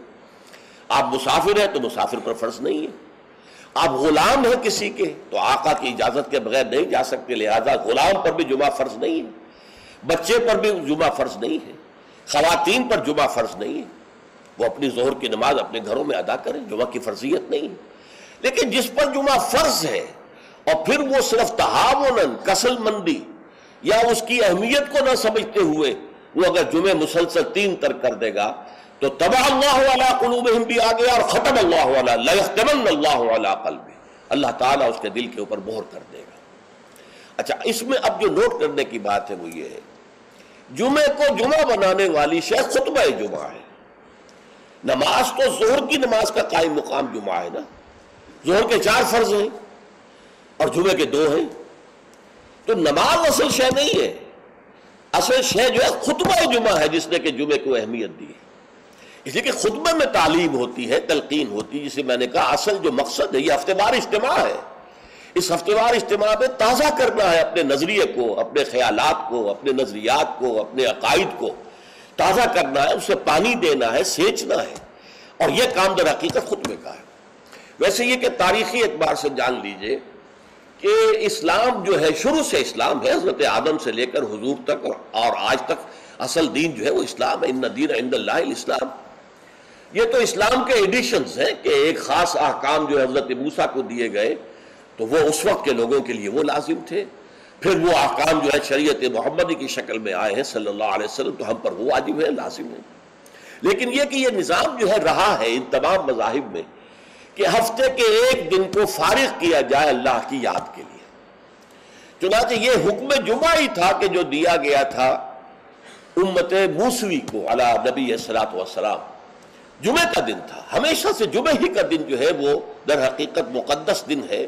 آپ مسافر ہیں تو مسافر پر فرض نہیں ہے۔ آپ غلام ہیں کسی کے، تو آقا کی اجازت کے بغیر نہیں جا سکتے، لہذا غلام پر بھی جمعہ فرض نہیں ہے۔ بچے پر بھی جمعہ فرض نہیں ہے۔ خواتین پر جمعہ فرض نہیں ہے۔ وہ اپنی ظہر کی نماز اپنے گھروں میں ادا کریں، جمعہ کی فرضیت نہیں۔ لیکن جس پر جمعہ فرض ہے، اور پھر وہ صرف تحاون کسل مندی یا اس کی اہمیت کو نہ سمجھتے ہوئے وہ اگر جمعہ مسلسل تین تر کر دے گا، تو تباہ اللہ والا قلوبہم بھی آ گیا اور ختم اللہ والا لیختمن اللہ والا قلب اللہ تعالیٰ اس کے دل کے اوپر مہر کر دے گا۔ اچھا اس میں اب جو نوٹ کرنے کی بات ہے وہ یہ ہے۔ جمعے کو جمعہ بنانے والی شیخ خطبہ جمعہ ہے۔ نماز تو زہر کی نماز کا قائم مقام جمعہ ہے نا۔ زہر کے چار فرض ہیں اور جمعے کے دو ہیں۔ تو نماز اصل شے نہیں ہے۔ اصل شے جو ہے خطبہ جمعہ ہے جس نے کہ جمعے کو اہمیت دی ہے۔ اس لیے کہ خطبے میں تعلیم ہوتی ہے، تلقین ہوتی ہے، جسے میں نے کہا اصل جو مقصد ہے، یہ ہفتے وار اجتماع ہے۔ اس ہفتے وار اجتماع میں تازہ کرنا ہے اپنے نظریے کو، اپنے خیالات کو، اپنے نظریات کو، اپنے عقائد کو۔ تازہ کرنا ہے، اسے پانی دینا ہے، سینچنا ہے۔ اور یہ کام در حقیقت خطبے کا ہے۔ ویسے یہ کہ تاریخی اعتبار سے جان لیجیے کہ اسلام جو ہے، شروع سے اسلام ہے، حضرت آدم سے لے کر حضور تک اور آج تک اصل دین جو ہے وہ اسلام ہے۔ ان دین عند اللہ الاسلام۔ یہ تو اسلام کے ایڈیشنز ہیں کہ ایک خاص احکام جو حضرت موسیٰ کو دیے گئے تو وہ اس وقت کے لوگوں کے لیے وہ لازم تھے۔ پھر وہ احکام جو ہے شریعت محمدی کی شکل میں آئے ہیں صلی اللہ علیہ وسلم، تو ہم پر وہ واجب ہے، لازم ہے۔ لیکن یہ کہ یہ نظام جو ہے رہا ہے ان تمام مذاہب میں کہ ہفتے کے ایک دن کو فارغ کیا جائے اللہ کی یاد کے لیے۔ چنانچہ یہ حکم جمعہ ہی تھا کہ جو دیا گیا تھا امت موسوی کو علی نبی صلاح وسلام جمعہ کا دن تھا۔ ہمیشہ سے جمعہ ہی کا دن جو ہے وہ در حقیقت مقدس دن ہے۔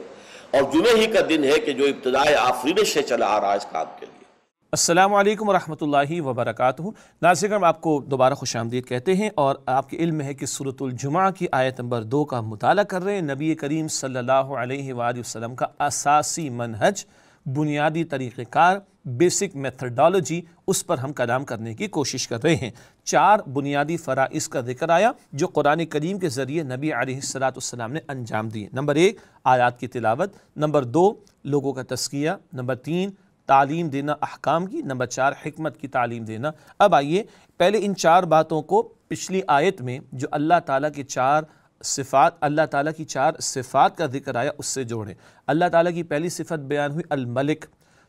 اور جمعہ ہی کا دن ہے کہ جو ابتدائے آفرینش سے چلا آ رہا ہے اس کام کے لیے۔ السلام علیکم ورحمۃ اللہ وبرکاتہ۔ ناظرین آپ کو دوبارہ خوش آمدید کہتے ہیں اور آپ کے علم ہے کہ صورت الجمعہ کی آیت نمبر دو کا مطالعہ کر رہے ہیں۔ نبی کریم صلی اللہ علیہ وآلہ وسلم کا اساسی منہج بنیادی طریقہ کار بیسک میتھڈالوجی اس پر ہم کلام کرنے کی کوشش کر رہے ہیں۔ چار بنیادی فرائض کا ذکر آیا جو قرآن کریم کے ذریعے نبی علیہ السلاۃ السلام نے انجام دیے۔ نمبر ایک، آیات کی تلاوت۔ نمبر دو، لوگوں کا تسکیہ نمبر تین، تعلیم دینا احکام کی۔ نمبر چار، حکمت کی تعلیم دینا۔ اب آئیے پہلے ان چار باتوں کو پچھلی آیت میں جو اللہ تعالیٰ کی چار صفات، اللہ تعالیٰ کی چار صفات کا ذکر آیا اس سے جوڑیں۔ اللہ تعالیٰ کی پہلی صفت بیان ہوئی، الملک۔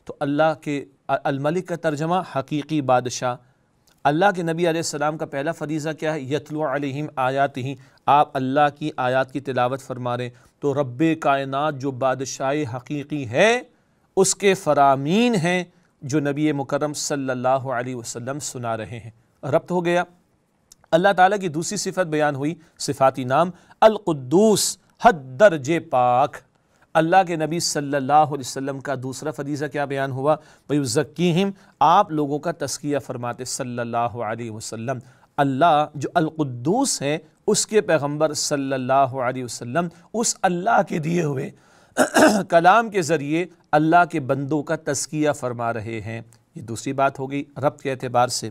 تو اللہ کے الملک کا ترجمہ حقیقی بادشاہ۔ اللہ کے نبی علیہ السلام کا پہلا فریضہ کیا ہے؟ یتلو علیہم آیات ہی آپ اللہ کی آیات کی تلاوت فرما رہے تو رب کائنات جو بادشاہ حقیقی ہے اس کے فرامین ہیں جو نبی مکرم صلی اللہ علیہ وسلم سنا رہے ہیں۔ ربط ہو گیا۔ اللہ تعالیٰ کی دوسری صفت بیان ہوئی، صفاتی نام، القدوس، حد درج پاک۔ اللہ کے نبی صلی اللہ علیہ وسلم کا دوسرا فریضہ کیا بیان ہوا؟ بھائی آپ لوگوں کا تسکیہ فرماتے صلی اللہ علیہ وسلم۔ اللہ جو القدوس ہے اس کے پیغمبر صلی اللہ علیہ وسلم اس اللہ کے دیے ہوئے کلام کے ذریعے اللہ کے بندوں کا تسکیہ فرما رہے ہیں۔ یہ دوسری بات ہو گئی رب کے اعتبار سے۔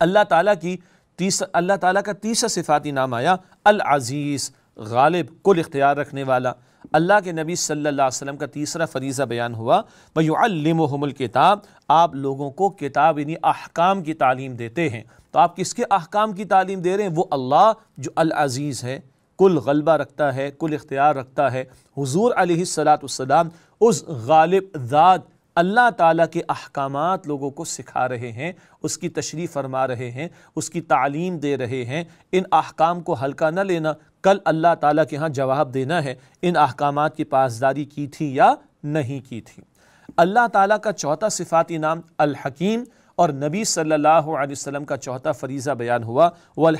اللہ تعالیٰ کی تیسرا اللہ تعالیٰ کا تیسرا صفاتی نام آیا، العزیز، غالب، کل اختیار رکھنے والا۔ اللہ کے نبی صلی اللہ علیہ وسلم کا تیسرا فریضہ بیان ہوا، وَيُعَلِّمُهُمُ الْكِتَابِ، آپ لوگوں کو کتاب یعنی احکام کی تعلیم دیتے ہیں۔ تو آپ کس کے احکام کی تعلیم دے رہے ہیں؟ وہ اللہ جو العزیز ہے، کل غلبہ رکھتا ہے، کل اختیار رکھتا ہے۔ حضور علیہ السلام اس غالب ذات اللہ تعالیٰ کے احکامات لوگوں کو سکھا رہے ہیں، اس کی تشریح فرما رہے ہیں، اس کی تعلیم دے رہے ہیں۔ ان احکام کو ہلکا نہ لینا، کل اللہ تعالیٰ کے ہاں جواب دینا ہے، ان احکامات کی پاسداری کی تھی یا نہیں کی تھی۔ اللہ تعالیٰ کا چوتھا صفاتی نام الحکیم اور نبی صلی اللہ علیہ وسلم کا چوتھا فریضہ بیان ہوا۔ وہ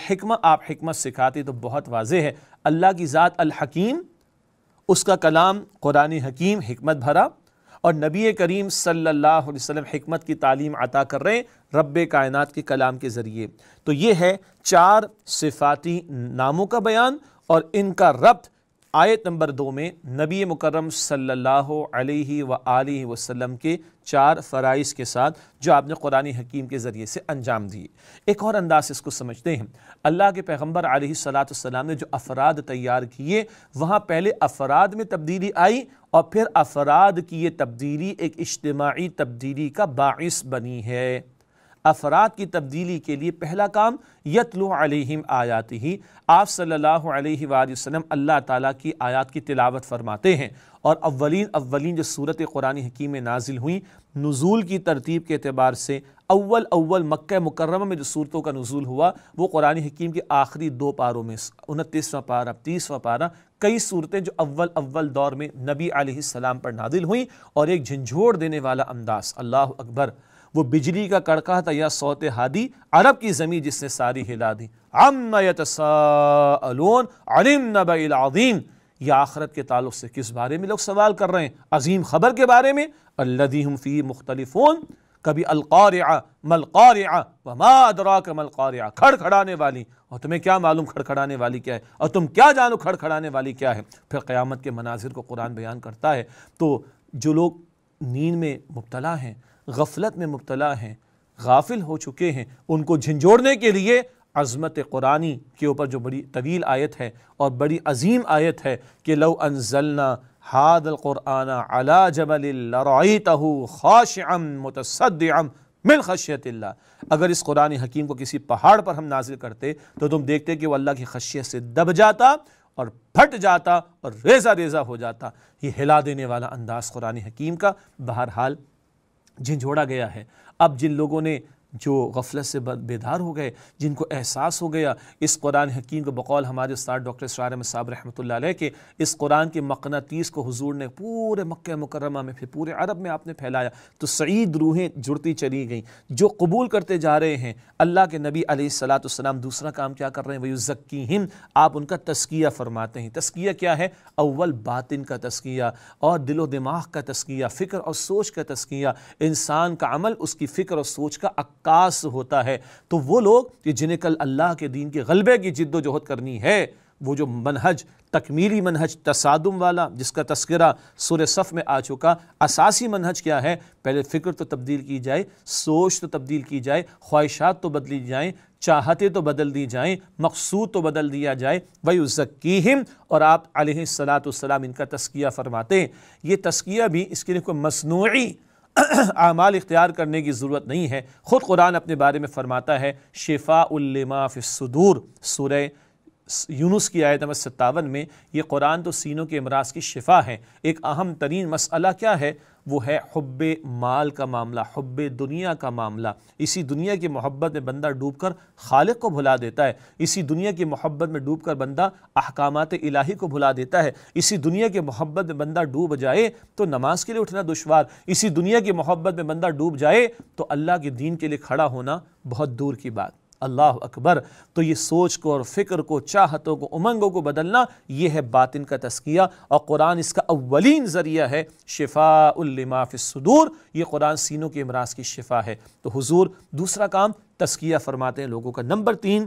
آپ حکمت سکھاتے تو بہت واضح ہے۔ اللہ کی ذات الحکیم، اس کا کلام قرآن حکیم، حکمت بھرا۔ اور نبی کریم صلی اللہ علیہ وسلم حکمت کی تعلیم عطا کر رہے ہیں رب کائنات کے کلام کے ذریعے۔ تو یہ ہے چار صفاتی ناموں کا بیان اور ان کا ربط آیت نمبر دو میں نبی مکرم صلی اللہ علیہ وآلہ وسلم کے چار فرائض کے ساتھ جو آپ نے قرآن حکیم کے ذریعے سے انجام دیے۔ ایک اور انداز اس کو سمجھتے ہیں۔ اللہ کے پیغمبر علیہ السلام نے جو افراد تیار کیے، وہاں پہلے افراد میں تبدیلی آئی اور پھر افراد کی یہ تبدیلی ایک اجتماعی تبدیلی کا باعث بنی ہے۔ افراد کی تبدیلی کے لیے پہلا کام یتلو علیہم آیاتی ہی۔ آپ صلی اللہ علیہ وآلہ وسلم اللہ تعالیٰ کی آیات کی تلاوت فرماتے ہیں۔ اور اولین اولین جو صورت قرآن حکیم میں نازل ہوئی، نزول کی ترتیب کے اعتبار سے اول اول مکہ مکرمہ میں جو صورتوں کا نزول ہوا، وہ قرآن حکیم کے آخری دو پاروں میں انتیسواں پارہ، تیسواں پارہ، کئی صورتیں جو اول اول دور میں نبی علیہ السلام پر نازل ہوئیں۔ اور ایک جھنجھوڑ دینے والا انداز، اللہ اکبر۔ وہ بجلی کا کڑکا تھا یا سوت ہادی عرب کی زمین جس نے ساری ہلا دی۔ عَمَّ يَتَسَاءَلُونَ عَلِمْ نَبَئِ یہ آخرت کے تعلق سے کس بارے میں لوگ سوال کر رہے ہیں؟ عظیم خبر کے بارے میں؟ الَّذِي هُمْ فِي مُخْتَلِفُونَ۔ کبھی القارعہ ملقارعہ وما ادراک ملقارعہ کھڑ کھڑانے والی۔ اور تمہیں کیا معلوم کھڑ کھڑانے والی کیا ہے؟ اور تم کیا جانو کھڑ کھڑانے والی کیا ہے؟ پھر قیامت کے مناظر کو قرآن بیان کرتا ہے۔ تو جو لوگ نیند میں مبتلا ہیں غفلت میں مبتلا ہیں، غافل ہو چکے ہیں۔ ان کو جھنجھوڑنے کے لیے عظمت قرآنی کے اوپر جو بڑی طویل آیت ہے اور بڑی عظیم آیت ہے کہ لو انزلنا حاد القرآن علی جبل لرعیتہ خاشعا متصدعا من خشیت اللہ۔ اگر اس قرآن حکیم کو کسی پہاڑ پر ہم نازل کرتے تو تم دیکھتے کہ وہ اللہ کی خشیت سے دب جاتا اور پھٹ جاتا اور ریزہ ریزہ ہو جاتا۔ یہ ہلا دینے والا انداز قرآن حکیم کا۔ بہرحال جھنجھوڑا گیا ہے۔ اب جن لوگوں نے جو غفلت سے بیدار ہو گئے، جن کو احساس ہو گیا، اس قرآن حکیم کو بقول ہمارے استاد ڈاکٹر اسرار احمد صاحب رحمۃ اللہ علیہ کے، اس قرآن کے مقناطیس کو حضور نے پورے مکہ مکرمہ میں پھر پورے عرب میں آپ نے پھیلایا۔ تو سعید روحیں جڑتی چلی گئیں۔ جو قبول کرتے جا رہے ہیں، اللہ کے نبی علیہ السلاۃ السلام دوسرا کام کیا کر رہے ہیں؟ وہ ذکیم آپ ان کا تسکیہ فرماتے ہیں۔ تسکیہ کیا ہے؟ اول باطن کا تسکیہ اور دل و دماغ کا تسکیہ فکر اور سوچ کا تسکیہ انسان کا عمل، اس کی فکر اور سوچ کا ہوتا ہے۔ تو وہ لوگ جنہیں کل اللہ کے دین کے غلبے کی جد و جہد کرنی ہے، وہ جو منہج، تکمیلی منہج، تصادم والا، جس کا تذکرہ سور صف میں آ چکا، اساسی منہج کیا ہے؟ پہلے فکر تو تبدیل کی جائے، سوچ تو تبدیل کی جائے، خواہشات تو بدلی جائیں چاہتے تو بدل دی جائیں، مقصود تو بدل دیا جائے۔ وَيُزَكِّهِمْ اور آپ علیہ السلام ان کا تسکیہ فرماتے ہیں۔ یہ تسکیہ بھی اس کے لیے کوئی مصنوعی اعمال اختیار کرنے کی ضرورت نہیں ہے۔ خود قرآن اپنے بارے میں فرماتا ہے، شفاء لما فی الصدور، سورہ یونس کی آیت نمبر ستاون میں یہ قرآن تو سینوں کے امراض کی شفا ہے۔ ایک اہم ترین مسئلہ کیا ہے؟ وہ ہے حب مال کا معاملہ، حب دنیا کا معاملہ۔ اسی دنیا کی محبت میں بندہ ڈوب کر خالق کو بھلا دیتا ہے۔ اسی دنیا کی محبت میں ڈوب کر بندہ احکامات الہی کو بھلا دیتا ہے۔ اسی دنیا کی محبت میں بندہ ڈوب جائے تو نماز کے لیے اٹھنا دشوار۔ اسی دنیا کی محبت میں بندہ ڈوب جائے تو اللہ کے دین کے لیے کھڑا ہونا بہت دور کی بات۔ اللہ اکبر، تو یہ سوچ کو اور فکر کو، چاہتوں کو، امنگوں کو بدلنا، یہ ہے باطن کا تسکیہ اور قرآن اس کا اولین ذریعہ ہے، شفاء لما فی الصدور۔ یہ قرآن سینوں کے امراض کی شفا ہے۔ تو حضور، دوسرا کام تسکیہ فرماتے ہیں لوگوں کا۔ نمبر تین،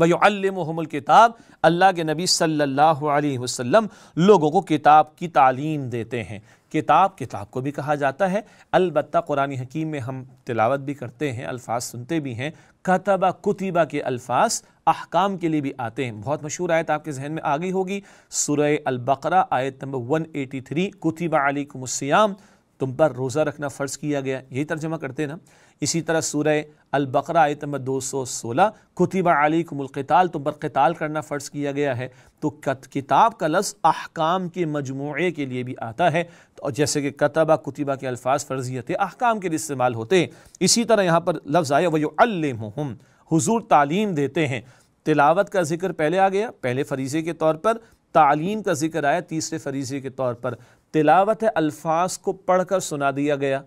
وَيُعَلِّمُهُمُ الْكِتَابِ۔ اللہ کے نبی صلی اللہ علیہ وسلم لوگوں کو کتاب کی تعلیم دیتے ہیں۔ کتاب کتاب کو بھی کہا جاتا ہے۔ البتہ قرآن حکیم میں ہم تلاوت بھی کرتے ہیں، الفاظ سنتے بھی ہیں۔ کتبہ کتبہ کے الفاظ احکام کے لیے بھی آتے ہیں۔ بہت مشہور آیت آپ کے ذہن میں آگئی ہوگی۔ سورہ البقرہ، آیت نمبر 183 کتبہ علیکم السیام۔ تم پر روزہ رکھنا فرض کیا گیا۔ یہی ترجمہ کرتے نا۔ اسی طرح سورہ البقرہ آیت نمبر دو سو سولہ کتبہ علیکم القتال، تم پر قتال کرنا فرض کیا گیا ہے۔ تو کتاب کا لفظ احکام کے مجموعے کے لیے بھی آتا ہے۔ تو جیسے کہ کتبہ کتبہ کے الفاظ فرضیت احکام کے لیے استعمال ہوتے ہیں۔ اسی طرح یہاں پر لفظ آیا، وَيُعَلِّمُهُمْ۔ حضور تعلیم دیتے ہیں۔ تلاوت کا ذکر پہلے آ گیا، پہلے فریضے کے طور پر۔ تعلیم کا ذکر آیا، تیسرے فریضے کے طور پر۔ تلاوت الفاظ کو پڑھ کر سنا دیا گیا۔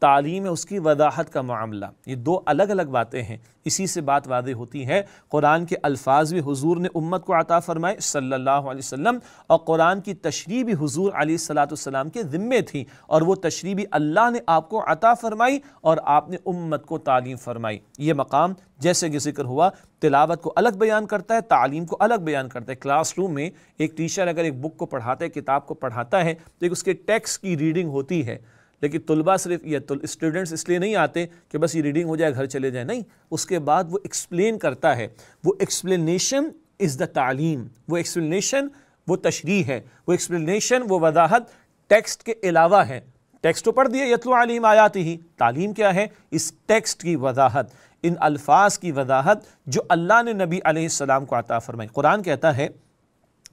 تعلیم ہے اس کی وضاحت کا معاملہ۔ یہ دو الگ الگ باتیں ہیں۔ اسی سے بات واضح ہوتی ہے۔ قرآن کے الفاظ بھی حضور نے امت کو عطا فرمائے، صلی اللہ علیہ وسلم، اور قرآن کی تشریح بھی حضور علیہ صلاۃ السلام کے ذمے تھی، اور وہ تشریح بھی اللہ نے آپ کو عطا فرمائی اور آپ نے امت کو تعلیم فرمائی۔ یہ مقام جیسے کہ ذکر ہوا، تلاوت کو الگ بیان کرتا ہے، تعلیم کو الگ بیان کرتا ہے۔ کلاس روم میں ایک ٹیچر اگر ایک بک کو پڑھاتا ہے کتاب کو پڑھاتا ہے، تو ایک اس کے ٹیکسٹ کی ریڈنگ ہوتی ہے۔ لیکن طلبہ صرف یہ اسٹوڈنٹس اس لیے نہیں آتے کہ بس یہ ریڈنگ ہو جائے، گھر چلے جائیں۔ نہیں، اس کے بعد وہ ایکسپلین کرتا ہے۔ وہ ایکسپلینیشن از دا تعلیم۔ وہ ایکسپلینیشن وہ تشریح ہے۔ وہ ایکسپلینیشن وہ وضاحت ٹیکسٹ کے علاوہ ہے۔ ٹیکسٹ تو پڑھ دیا یتلو علیم آیاتی ہی تعلیم کیا ہے؟ اس ٹیکسٹ کی وضاحت، ان الفاظ کی وضاحت جو اللہ نے نبی علیہ السلام کو عطا فرمائی۔ قرآن کہتا ہے،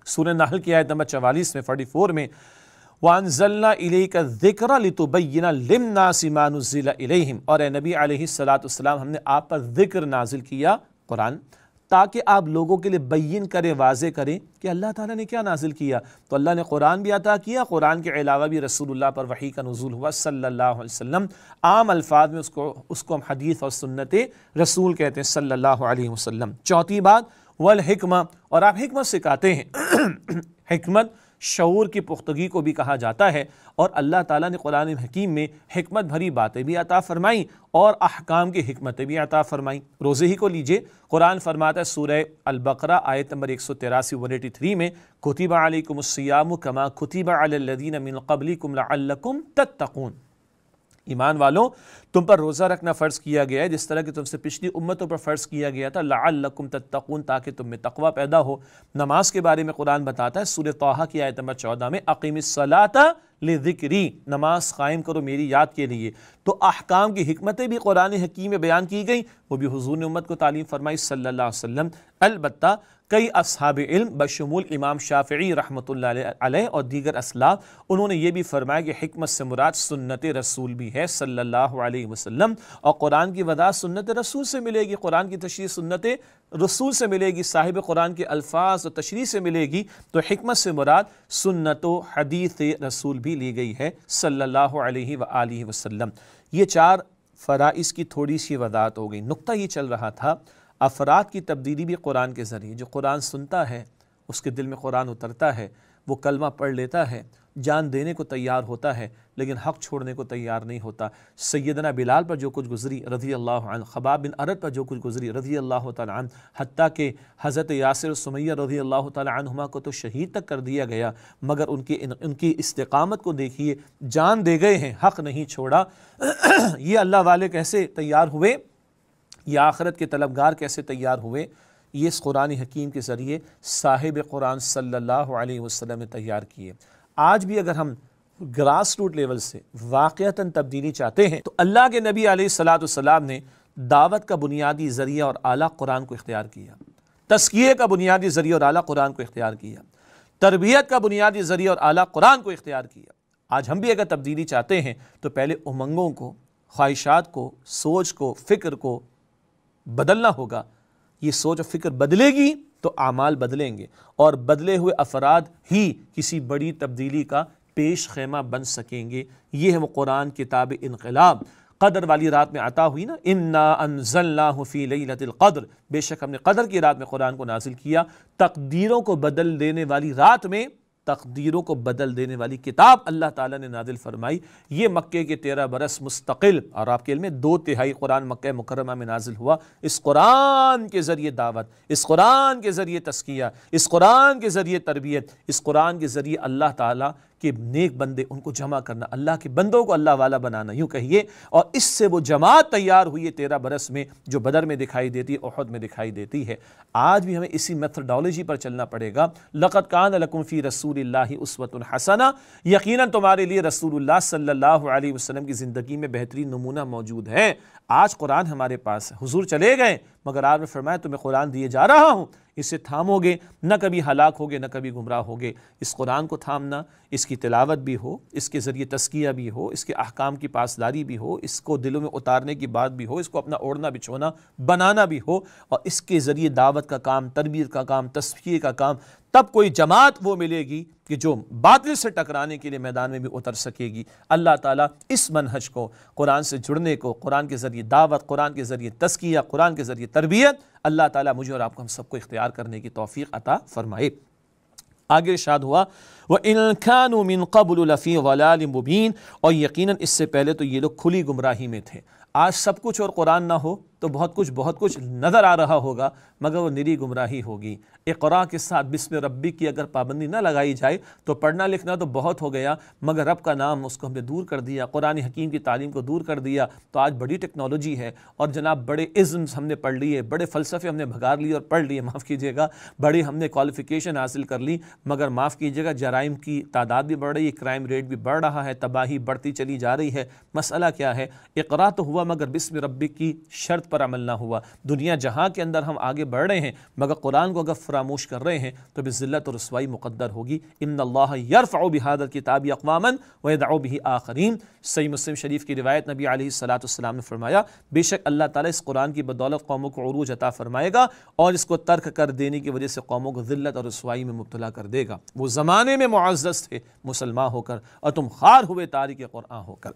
سورہ نحل کی آیت نمبر چوالیس میں، فورٹی فور میں وَأَنزَلْنَا إِلَيْكَ الذِّكْرَ لِتُبَيِّنَ لِلنَّاسِ مَا نُزِّلَ إِلَيْهِمْ اور اے نبی علیہ السلام ہم نے آپ پر ذکر نازل کیا قرآن، تاکہ آپ لوگوں کے لیے بین کریں، واضح کریں کہ اللہ تعالیٰ نے کیا نازل کیا۔ تو اللہ نے قرآن بھی عطا کیا، قرآن کے علاوہ بھی رسول اللہ پر وحی کا نزول ہوا، صلی اللہ علیہ وسلم۔ عام الفاظ میں اس کو اس کو ہم حدیث اور سنت رسول کہتے ہیں، صلی اللہ علیہ وسلم۔ چوتھی بات، والحکمہ۔ اور آپ حکمت سکھاتے ہیں، حکمت شعور کی پختگی کو بھی کہا جاتا ہے اور اللہ تعالیٰ نے قرآن حکیم میں حکمت بھری باتیں بھی عطا فرمائیں اور احکام کی حکمتیں بھی عطا فرمائیں۔ روزے ہی کو لیجیے۔ قرآن فرماتا ہے سورہ البقرہ آیت نمبر 183 183 میں، کتب علیکم السیام کما کتب علی الذین من قبلکم لعلکم تتقون ایمان والوں، تم پر روزہ رکھنا فرض کیا گیا ہے۔ جس طرح کہ تم سے پچھلی امتوں پر فرض کیا گیا تھا، لعلکم تتقون، تاکہ تم میں تقوی پیدا ہو۔ نماز کے بارے میں قرآن بتاتا ہے، سورہ طہ کی آیت نمبر چودہ میں، اقیم الصلاة لذکری، نماز قائم کرو میری یاد کے لیے۔ تو احکام کی حکمتیں بھی قرآن حکیم میں بیان کی گئیں، وہ بھی حضور نے امت کو تعلیم فرمائی صلی اللہ علیہ وسلم۔ البتہ کئی اصحاب علم بشمول امام شافعی رحمۃ اللہ علیہ اور دیگر اسلاف، انہوں نے یہ بھی فرمایا کہ حکمت سے مراد سنت رسول بھی ہے صلی اللہ علیہ وسلم اور قرآن کی وضاحت سنت رسول سے ملے گی، قرآن کی تشریح سنت رسول سے ملے گی، صاحب قرآن کے الفاظ و تشریح سے ملے گی۔ تو حکمت سے مراد سنت و حدیث رسول بھی لی گئی ہے صلی اللہ علیہ وآلہ وسلم۔ یہ چار فرائض کی تھوڑی سی وضاحت ہو گئی۔ نقطہ یہ چل رہا تھا افراد کی تبدیلی بھی قرآن کے ذریعے، جو قرآن سنتا ہے، اس کے دل میں قرآن اترتا ہے، وہ کلمہ پڑھ لیتا ہے، جان دینے کو تیار ہوتا ہے، لیکن حق چھوڑنے کو تیار نہیں ہوتا۔ سیدنا بلال پر جو کچھ گزری رضی اللہ عنہ، خباب بن عرد پر جو کچھ گزری رضی اللہ تعالیٰ عنہ، حتیٰ کہ حضرت یاسر سمیہ رضی اللہ تعالیٰ عنہما کو تو شہید تک کر دیا گیا، مگر ان کی ان کی استقامت کو دیکھیے، جان دے گئے ہیں، حق نہیں چھوڑا۔ یہ اللہ والے کیسے تیار ہوئے؟ یہ آخرت کے طلبگار کیسے تیار ہوئے؟ یہ اس قرآن حکیم کے ذریعے صاحب قرآن صلی اللہ علیہ وسلم نے تیار کیے۔ آج بھی اگر ہم گراس روٹ لیول سے واقعتاً تبدیلی چاہتے ہیں، تو اللہ کے نبی علیہ السلام نے دعوت کا بنیادی ذریعہ اور اعلیٰ قرآن کو اختیار کیا۔ تسکیے کا بنیادی ذریعہ اور اعلیٰ قرآن کو اختیار کیا۔ تربیت کا بنیادی ذریعہ اور اعلیٰ قرآن کو اختیار کیا۔ آج ہم بھی اگر تبدیلی چاہتے ہیں، تو پہلے امنگوں کو، خواہشات کو، سوچ کو، فکر کو بدلنا ہوگا۔ یہ سوچ و فکر بدلے گی تو اعمال بدلیں گے اور بدلے ہوئے افراد ہی کسی بڑی تبدیلی کا پیش خیمہ بن سکیں گے۔ یہ ہے وہ قرآن کتاب انقلاب۔ قدر والی رات میں عطا ہوئی نا۔ انا انزلناہ فی لیلت القدر۔ بے شک ہم نے قدر کی رات میں قرآن کو نازل کیا۔ تقدیروں کو بدل دینے والی رات میں تقدیروں کو بدل دینے والی کتاب اللہ تعالیٰ نے نازل فرمائی۔ یہ مکے کے تیرہ برس مستقل، اور آپ کے علم میں دو تہائی قرآن مکہ مکرمہ میں نازل ہوا۔ اس قرآن کے ذریعے دعوت، اس قرآن کے ذریعے تسکیہ اس قرآن کے ذریعے تربیت، اس قرآن کے ذریعے اللہ تعالیٰ کہ نیک بندے ان کو جمع کرنا، اللہ کے بندوں کو اللہ والا بنانا، یوں کہیے، اور اس سے وہ جماعت تیار ہوئی ہے تیرہ برس میں، جو بدر میں دکھائی دیتی ہے احد میں دکھائی دیتی ہے۔ آج بھی ہمیں اسی میتھڈالوجی پر چلنا پڑے گا۔ لقت کان لکم فی رسول اللہ اسوت الحسنہ یقیناً تمہارے لیے رسول اللہ صلی اللہ علیہ وسلم کی زندگی میں بہترین نمونہ موجود ہے آج قرآن ہمارے پاس ہے۔ حضور چلے گئے، مگر آپ نے فرمایا تمہیں قرآن دیے جا رہا ہوں۔ اسے تھامو گے نہ کبھی ہلاک ہوگے، نہ کبھی گمراہ ہوگے۔ اس قرآن کو تھامنا، اس کی تلاوت بھی ہو، اس کے ذریعے تسکیہ بھی ہو، اس کے احکام کی پاسداری بھی ہو، اس کو دلوں میں اتارنے کی بات بھی ہو، اس کو اپنا اوڑھنا، بچھونا، بنانا بھی ہو اور اس کے ذریعے دعوت کا کام تربیت کا کام تصفیے کا کام، تب کوئی جماعت وہ ملے گی کہ جو باطل سے ٹکرانے کے لیے میدان میں بھی اتر سکے گی۔ اللہ تعالیٰ اس منحج کو، قرآن سے جڑنے کو، قرآن کے ذریعے دعوت، قرآن کے ذریعے تسکیہ قرآن کے ذریعے تربیت اللہ تعالیٰ مجھے اور آپ کو ہم سب کو اختیار کرنے کی توفیق عطا فرمائے۔ آگے ارشاد ہوا، وَإِن كَانُوا مِن قَبْلُ لَفِي غَلَالٍ مُبِينٍ۔ اور یقیناً اس سے پہلے تو یہ لوگ کھلی گمراہی میں تھے۔ آج سب کچھ اور قرآن نہ ہو تو بہت کچھ بہت کچھ نظر آ رہا ہوگا، مگر وہ نری گمراہی ہوگی۔ اقرا کے ساتھ بسم ربی کی اگر پابندی نہ لگائی جائے، تو پڑھنا لکھنا تو بہت ہو گیا، مگر رب کا نام اس کو ہم نے دور کر دیا، قرآن حکیم کی تعلیم کو دور کر دیا۔ تو آج بڑی ٹیکنالوجی ہے اور جناب بڑے ازمز ہم نے پڑھ لیے، بڑے فلسفے ہم نے بھگار لیے اور پڑھ لیے، معاف کیجیے گا۔ بڑی ہم نے کوالیفیکیشن حاصل کر لی، مگر معاف کیجیے گا، جرائم کی تعداد بھی بڑھ رہی ہے کرائم ریٹ بھی بڑھ رہا ہے، تباہی بڑھتی چلی جا رہی ہے۔ مسئلہ کیا ہے؟ اقرا تو ہوا، مگر بسم ربی کی شرط پر عمل نہ ہوا۔ دنیا جہاں کے اندر ہم آگے بڑھ رہے ہیں، مگر قرآن کو اگر فراموش کر رہے ہیں، تو بھی ذلت اور رسوائی مقدر ہوگی۔ ان اللہ یرفع بهذا الكتاب اقواما ويدعو به آخرین۔ صحیح مسلم شریف کی روایت نبی علیہ الصلوۃ والسلام نے فرمایا، بے شک اللہ تعالیٰ اس قرآن کی بدولت قوموں کو عروج عطا فرمائے گا اور اس کو ترک کر دینے کی وجہ سے قوموں کو ذلت اور رسوائی میں مبتلا کر دے گا۔ وہ زمانے میں معزز تھے، مسلمان ہو کر، اور تم خار ہوئے تاریخ قرآن ہو کر۔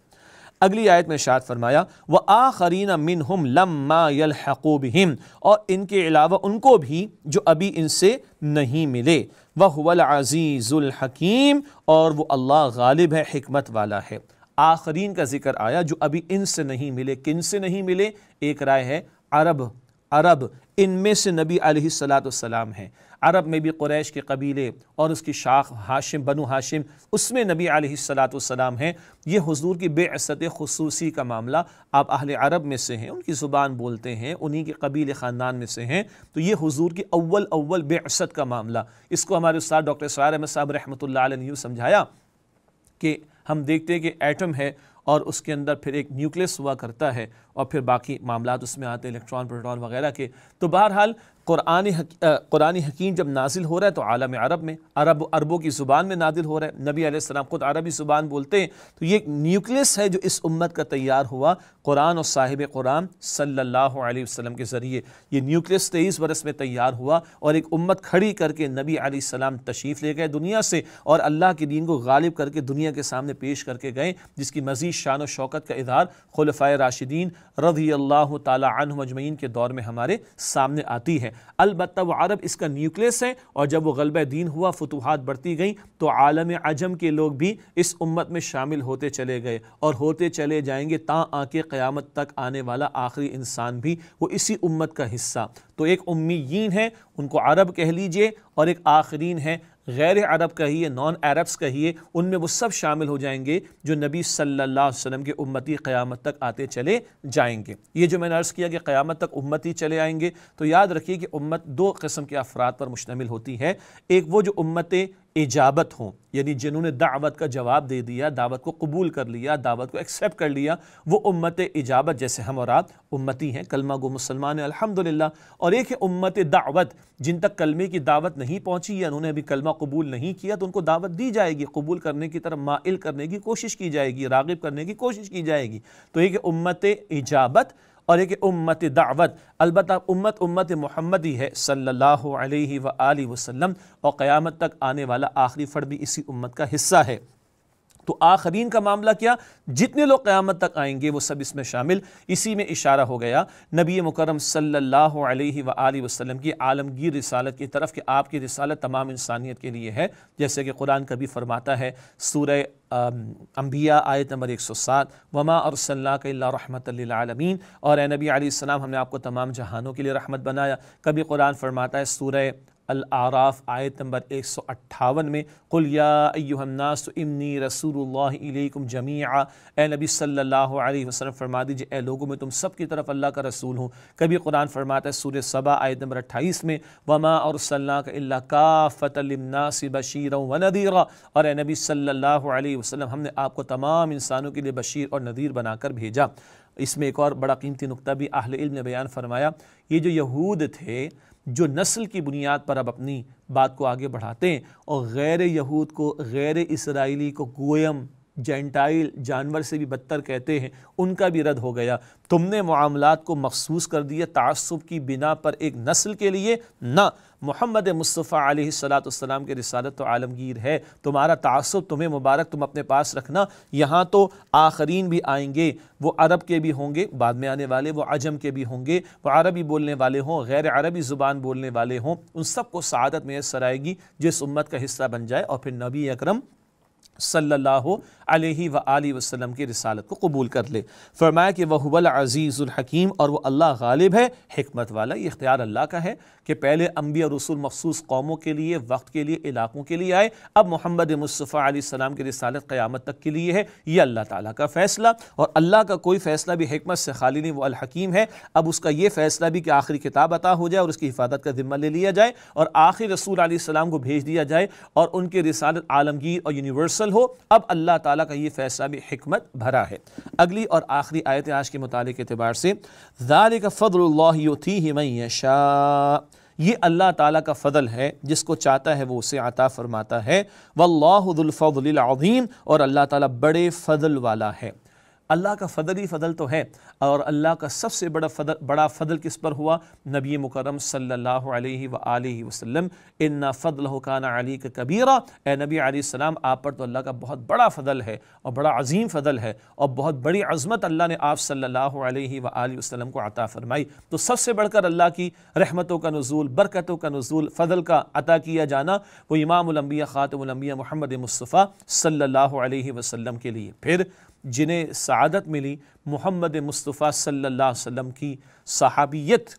اگلی آیت میں شاد فرمایا وہ آخرین منہم لما یلحقو بہم، اور ان کے علاوہ ان کو بھی جو ابھی ان سے نہیں ملے وہ العزیز الحکیم، اور وہ اللہ غالب ہے، حکمت والا ہے۔ آخرین کا ذکر آیا، جو ابھی ان سے نہیں ملے، کن سے نہیں ملے؟ ایک رائے ہے، عرب عرب، ان میں سے نبی علیہ السلام ہیں۔ عرب میں بھی قریش کے قبیلے اور اس کی شاخ ہاشم، بنو ہاشم، اس میں نبی علیہ السلام ہیں۔ یہ حضور کی بے عصت خصوصی کا معاملہ آپ اہل عرب میں سے ہیں، ان کی زبان بولتے ہیں، انہی کے قبیل خاندان میں سے ہیں۔ تو یہ حضور کی اول اول بے عصت کا معاملہ۔ اس کو ہمارے استاد ڈاکٹر سوار احمد صاحب رحمۃ اللہ علیہ نے سمجھایا کہ ہم دیکھتے ہیں کہ ایٹم ہے اور اس کے اندر پھر ایک نیوکلس ہوا کرتا ہے اور پھر باقی معاملات اس میں آتے ہیں، الیکٹران، پروٹون وغیرہ کے۔ تو بہرحال قرآن حق قرآن حکیم جب نازل ہو رہا ہے تو عالم عرب میں، عرب عربوں کی زبان میں نازل ہو رہا ہے۔ نبی علیہ السلام خود عربی زبان بولتے ہیں۔ تو یہ ایک نیوکلس ہے جو اس امت کا تیار ہوا۔ قرآن اور صاحب قرآن صلی اللہ علیہ وسلم کے ذریعے یہ نیوکلس تیئیس برس میں تیار ہوا اور ایک امت کھڑی کر کے نبی علیہ السلام تشریف لے گئے دنیا سے اور اللہ کے دین کو غالب کر کے دنیا کے سامنے پیش کر کے گئے، جس کی مزید شان و شوکت کا اظہار خلفۂ راشدین رضی اللہ تعالی عنہ مجمعین کے دور میں ہمارے سامنے آتی ہے۔ البتہ وہ عرب اس کا نیوکلیس ہے اور جب وہ غلبہ دین ہوا، فتوحات بڑھتی گئیں، تو عالم عجم کے لوگ بھی اس امت میں شامل ہوتے چلے گئے اور ہوتے چلے جائیں گے تا آ کے قیامت تک آنے والا آخری انسان بھی وہ اسی امت کا حصہ۔ تو ایک امیین ہے ان کو عرب کہہ لیجیے اور ایک آخرین ہے غیر عرب کہیے نان عربس کہیے، ان میں وہ سب شامل ہو جائیں گے جو نبی صلی اللہ علیہ وسلم کے امتی قیامت تک آتے چلے جائیں گے۔ یہ جو میں نے عرض کیا کہ قیامت تک امتی چلے آئیں گے، تو یاد رکھیے کہ امت دو قسم کے افراد پر مشتمل ہوتی ہے ایک وہ جو امتیں اجابت ہوں۔ یعنی جنہوں نے دعوت کا جواب دے دیا، دعوت کو قبول کر لیا، دعوت کو ایکسیپٹ کر لیا، وہ امت اجابت جیسے ہم اور آپ امتی ہیں، کلمہ گو مسلمان الحمدللہ۔ اور ایک ہے امت دعوت، جن تک کلمے کی دعوت نہیں پہنچی یا انہوں نے ابھی کلمہ قبول نہیں کیا تو ان کو دعوت دی جائے گی، قبول کرنے کی طرف مائل کرنے کی کوشش کی جائے گی، راغب کرنے کی کوشش کی جائے گی۔ تو ایک امت اجابت اور ایک امت دعوت، البتہ امت امت محمدی ہے صلی اللہ علیہ وآلہ وسلم، اور قیامت تک آنے والا آخری فرد بھی اسی امت کا حصہ ہے۔ تو آخرین کا معاملہ کیا؟ جتنے لوگ قیامت تک آئیں گے وہ سب اس میں شامل۔ اسی میں اشارہ ہو گیا، نبی مکرم صلی اللہ علیہ وآلہ وسلم کی عالمگیر رسالت کی طرف کہ آپ کی رسالت تمام انسانیت کے لیے ہے۔ جیسے کہ قرآن کبھی فرماتا ہے، سورہ انبیاء آیت نمبر 107 وما ارسلناک الا رحمت للعالمین اور اے نبی علیہ السلام، ہم نے آپ کو تمام جہانوں کے لیے رحمت بنایا۔ کبھی قرآن فرماتا ہے، سورہ الاعراف آیت نمبر 158 میں قل یا ایوہ الناس انی رسول اللہ علیکم جمیعا۔ اے نبی صلی اللہ علیہ وسلم، فرما دیجیے، اے لوگوں، میں تم سب کی طرف اللہ کا رسول ہوں۔ کبھی قرآن فرماتا ہے سورہ سبا آیت نمبر 28 میں، وما ارسلناک الا کافت للناس بشیرا وندیرا اور اے نبی صلی اللہ علیہ وسلم، ہم نے آپ کو تمام انسانوں کے لیے بشیر اور نذیر بنا کر بھیجا۔ اس میں ایک اور بڑا قیمتی نقطہ بھی اہل علم نے بیان فرمایا، یہ جو یہود تھے جو نسل کی بنیاد پر اب اپنی بات کو آگے بڑھاتے ہیں اور غیر یہود کو، غیر اسرائیلی کو گویم جینٹائل جانور سے بھی بدتر کہتے ہیں، ان کا بھی رد ہو گیا۔ تم نے معاملات کو مخصوص کر دیا تعصب کی بنا پر ایک نسل کے لیے، نہ۔ محمد مصطفیٰ علیہ السلام کے رسالت تو عالمگیر ہے۔ تمہارا تعصب تمہیں مبارک تم اپنے پاس رکھنا، یہاں تو آخرین بھی آئیں گے۔ وہ عرب کے بھی ہوں گے، بعد میں آنے والے، وہ عجم کے بھی ہوں گے۔ وہ عربی بولنے والے ہوں، غیر عربی زبان بولنے والے ہوں۔ ان سب کو سعادت میسر آئے گی، جس امت کا حصہ بن جائے۔ اور پھر نبی اکرم صلی اللہ علیہ وآلہ وسلم کی رسالت کو قبول کر لے۔ فرمایا کہ وہ العزیز الحکیم اور وہ اللہ غالب ہے۔ حکمت والا، یہ اختیار اللہ کا ہے کہ پہلے انبیاء رسول مخصوص قوموں کے لیے، وقت کے لیے، علاقوں کے لیے آئے۔ اب محمد مصطفیٰ علیہ السلام کی رسالت قیامت تک کے لیے ہے۔ یہ اللہ تعالیٰ کا فیصلہ۔ اور اللہ کا کوئی فیصلہ بھی حکمت سے خالی نہیں، وہ الحکیم ہے۔ اب اس کا یہ فیصلہ بھی کہ آخری کتاب عطا ہو جائے اور اس کی حفاظت کا ذمہ لے لیا جائے اور آخری رسول علیہ السلام کو بھیج دیا جائے اور ان کی رسالت عالمگیر اور یونیورسل ہو۔ اب اللہ تعالیٰ کا یہ فیصلہ بھی حکمت بھرا ہے۔ اگلی اور آخری آیت آج کے متعلق اعتبار سے ذالک فضل اللہ یتیہ من یشاء یہ اللہ تعالیٰ کا فضل ہے، جس کو چاہتا ہے وہ اسے عطا فرماتا ہے۔ واللہ ذو الفضل العظیم اور اللہ تعالیٰ بڑے فضل والا ہے۔ اللہ کا فضل ہی فضل تو ہے اور اللہ کا سب سے بڑا فضل بڑا فضل کس پر ہوا؟ نبی مکرم صلی اللہ علیہ وآلہ وسلم ان فضل کان علی کا کبیرہ اے نبی علیہ السلام، آپ پر تو اللہ کا بہت بڑا فضل ہے اور بڑا عظیم فضل ہے اور بہت بڑی عظمت اللہ نے آپ صلی اللہ علیہ وآلہ وسلم کو عطا فرمائی۔ تو سب سے بڑھ کر اللہ کی رحمتوں کا نزول، برکتوں کا نزول، فضل کا عطا کیا جانا، وہ امام الانبیاء، خاتم الانبیاء محمد مصطفیٰ صلی اللہ علیہ وسلم کے لیے۔ پھر جنہیں سعادت ملی، محمد مصطفیٰ صلی اللہ علیہ وسلم کی صحابیت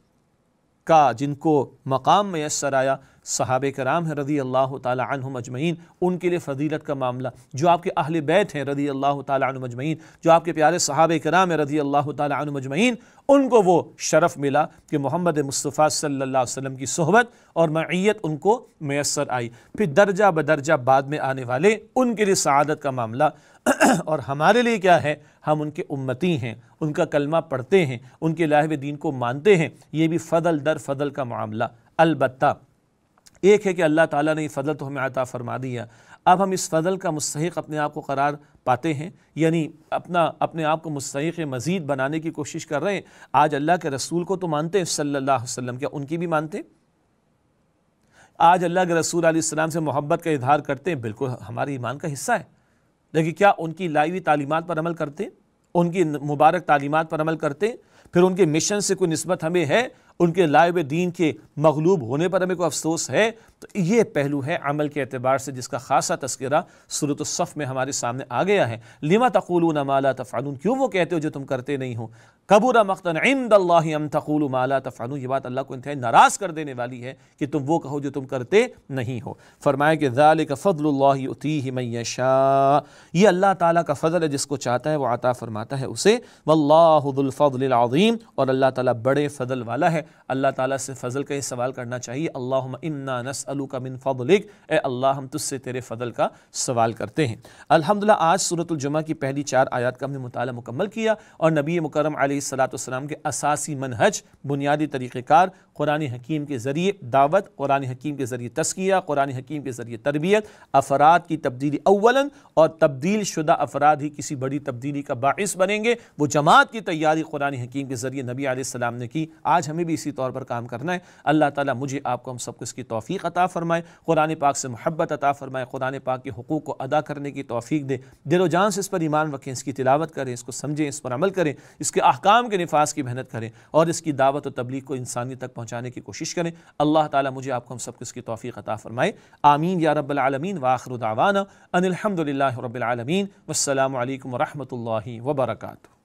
کا، جن کو مقام میسر آیا، صحابہ کرام ہیں، رضی اللہ تعالی عنہ مجمعین ان کے لیے فضیلت کا معاملہ۔ جو آپ کے اہل بیت ہیں، رضی اللہ تعالی عنہ مجمعین جو آپ کے پیارے صحابہ کرام ہیں، رضی اللہ تعالی عنہ مجمعین ان کو وہ شرف ملا کہ محمد مصطفیٰ صلی اللہ علیہ وسلم کی صحبت اور معیت ان کو میسر آئی۔ پھر درجہ بدرجہ بعد میں آنے والے، ان کے لیے سعادت کا معاملہ۔ اور ہمارے لیے کیا ہے؟ ہم ان کے امتی ہیں، ان کا کلمہ پڑھتے ہیں، ان کے لاہو دین کو مانتے ہیں۔ یہ بھی فضل در فضل کا معاملہ۔ البتہ ایک ہے کہ اللہ تعالیٰ نے یہ فضل تو ہمیں عطا فرما دیا۔ اب ہم اس فضل کا مستحق اپنے آپ کو قرار پاتے ہیں یعنی اپنا، اپنے آپ کو مستحق مزید بنانے کی کوشش کر رہے ہیں۔ آج اللہ کے رسول کو تو مانتے ہیں صلی اللہ علیہ وسلم، کیا ان کی بھی مانتے؟ آج اللہ کے رسول علیہ السلام سے محبت کا اظہار کرتے ہیں، بالکل ہمارے ایمان کا حصہ ہے۔ لیکن کیا ان کی لائیوی تعلیمات پر عمل کرتے ہیں؟ ان کی مبارک تعلیمات پر عمل کرتے ہیں؟ پھر ان کے مشن سے کوئی نسبت ہمیں ہے؟ ان کے لائب دین کے مغلوب ہونے پر ہمیں کوئی افسوس ہے؟ تو یہ پہلو ہے عمل کے اعتبار سے جس کا خاصا تذکرہ صورت الصف میں ہمارے سامنے آ گیا ہے۔ لما تقولون ما لا تفعلون؟ کیوں وہ کہتے ہو جو تم کرتے نہیں ہو؟ قبر مقتن عند اللہ ام تقولوا ما لا تفعلون، یہ بات اللہ کو انتہائی ناراض کر دینے والی ہے کہ تم وہ کہو جو تم کرتے نہیں ہو۔ فرمایا کہ ذالک فضل اللہ یؤتیہ من یشاء۔ یہ اللہ تعالیٰ کا فضل ہے، جس کو چاہتا ہے، وہ عطا فرماتا ہے اسے۔ واللہ ذو الفضل العظیم۔ اور اللہ تعالیٰ بڑے فضل والا ہے۔ اللہ تعالیٰ سے فضل کا یہ سوال کرنا چاہیے۔ اللہم انا نسألوک من فضلک۔ اے اللہ، ہم تجھ سے تیرے فضل کا سوال کرتے ہیں۔ الحمدللہ، آج سورة الجمعہ کی پہلی چار آیات کا ہم نے مطالعہ مکمل کیا اور نبی مکرم علیہ السلام کے اساسی منہج، بنیادی طریقہ کار، قرآن حکیم کے ذریعے دعوت، قرآن حکیم کے ذریعے تسکیہ قرآن حکیم کے ذریعے تربیت۔ افراد کی تبدیلی اولاً اور تبدیل شدہ افراد ہی کسی بڑی تبدیلی کا باعث بنیں گے۔ وہ جماعت کی تیاری قرآن حکیم کے ذریعے نبی علیہ السلام نے کی۔ آج ہمیں بھی اسی طور پر کام کرنا ہے۔ اللہ تعالیٰ مجھے، آپ کو ہم سب کو اس کی توفیق عطا فرمائے۔ قرآن پاک سے محبت عطا فرمائے۔ قرآن پاک کے حقوق کو ادا کرنے کی توفیق دے۔ دل و جان سے اس پر ایمان رکھیں، اس کی تلاوت کریں، اس کو سمجھیں، اس پر عمل کریں، اس کے احکام کے نفاذ کی محنت کریں اور اس کی دعوت و تبلیغ کو انسانی تک پہنچانے کی کوشش کریں۔ اللہ تعالیٰ مجھے، آپ کو ہم سب کو اس کی توفیق عطا فرمائے۔ آمین یا رب العالمین۔ واخر دعوانا ان الحمد للہ رب العالمین۔ والسلام علیکم ورحمۃ اللہ وبرکاتہ۔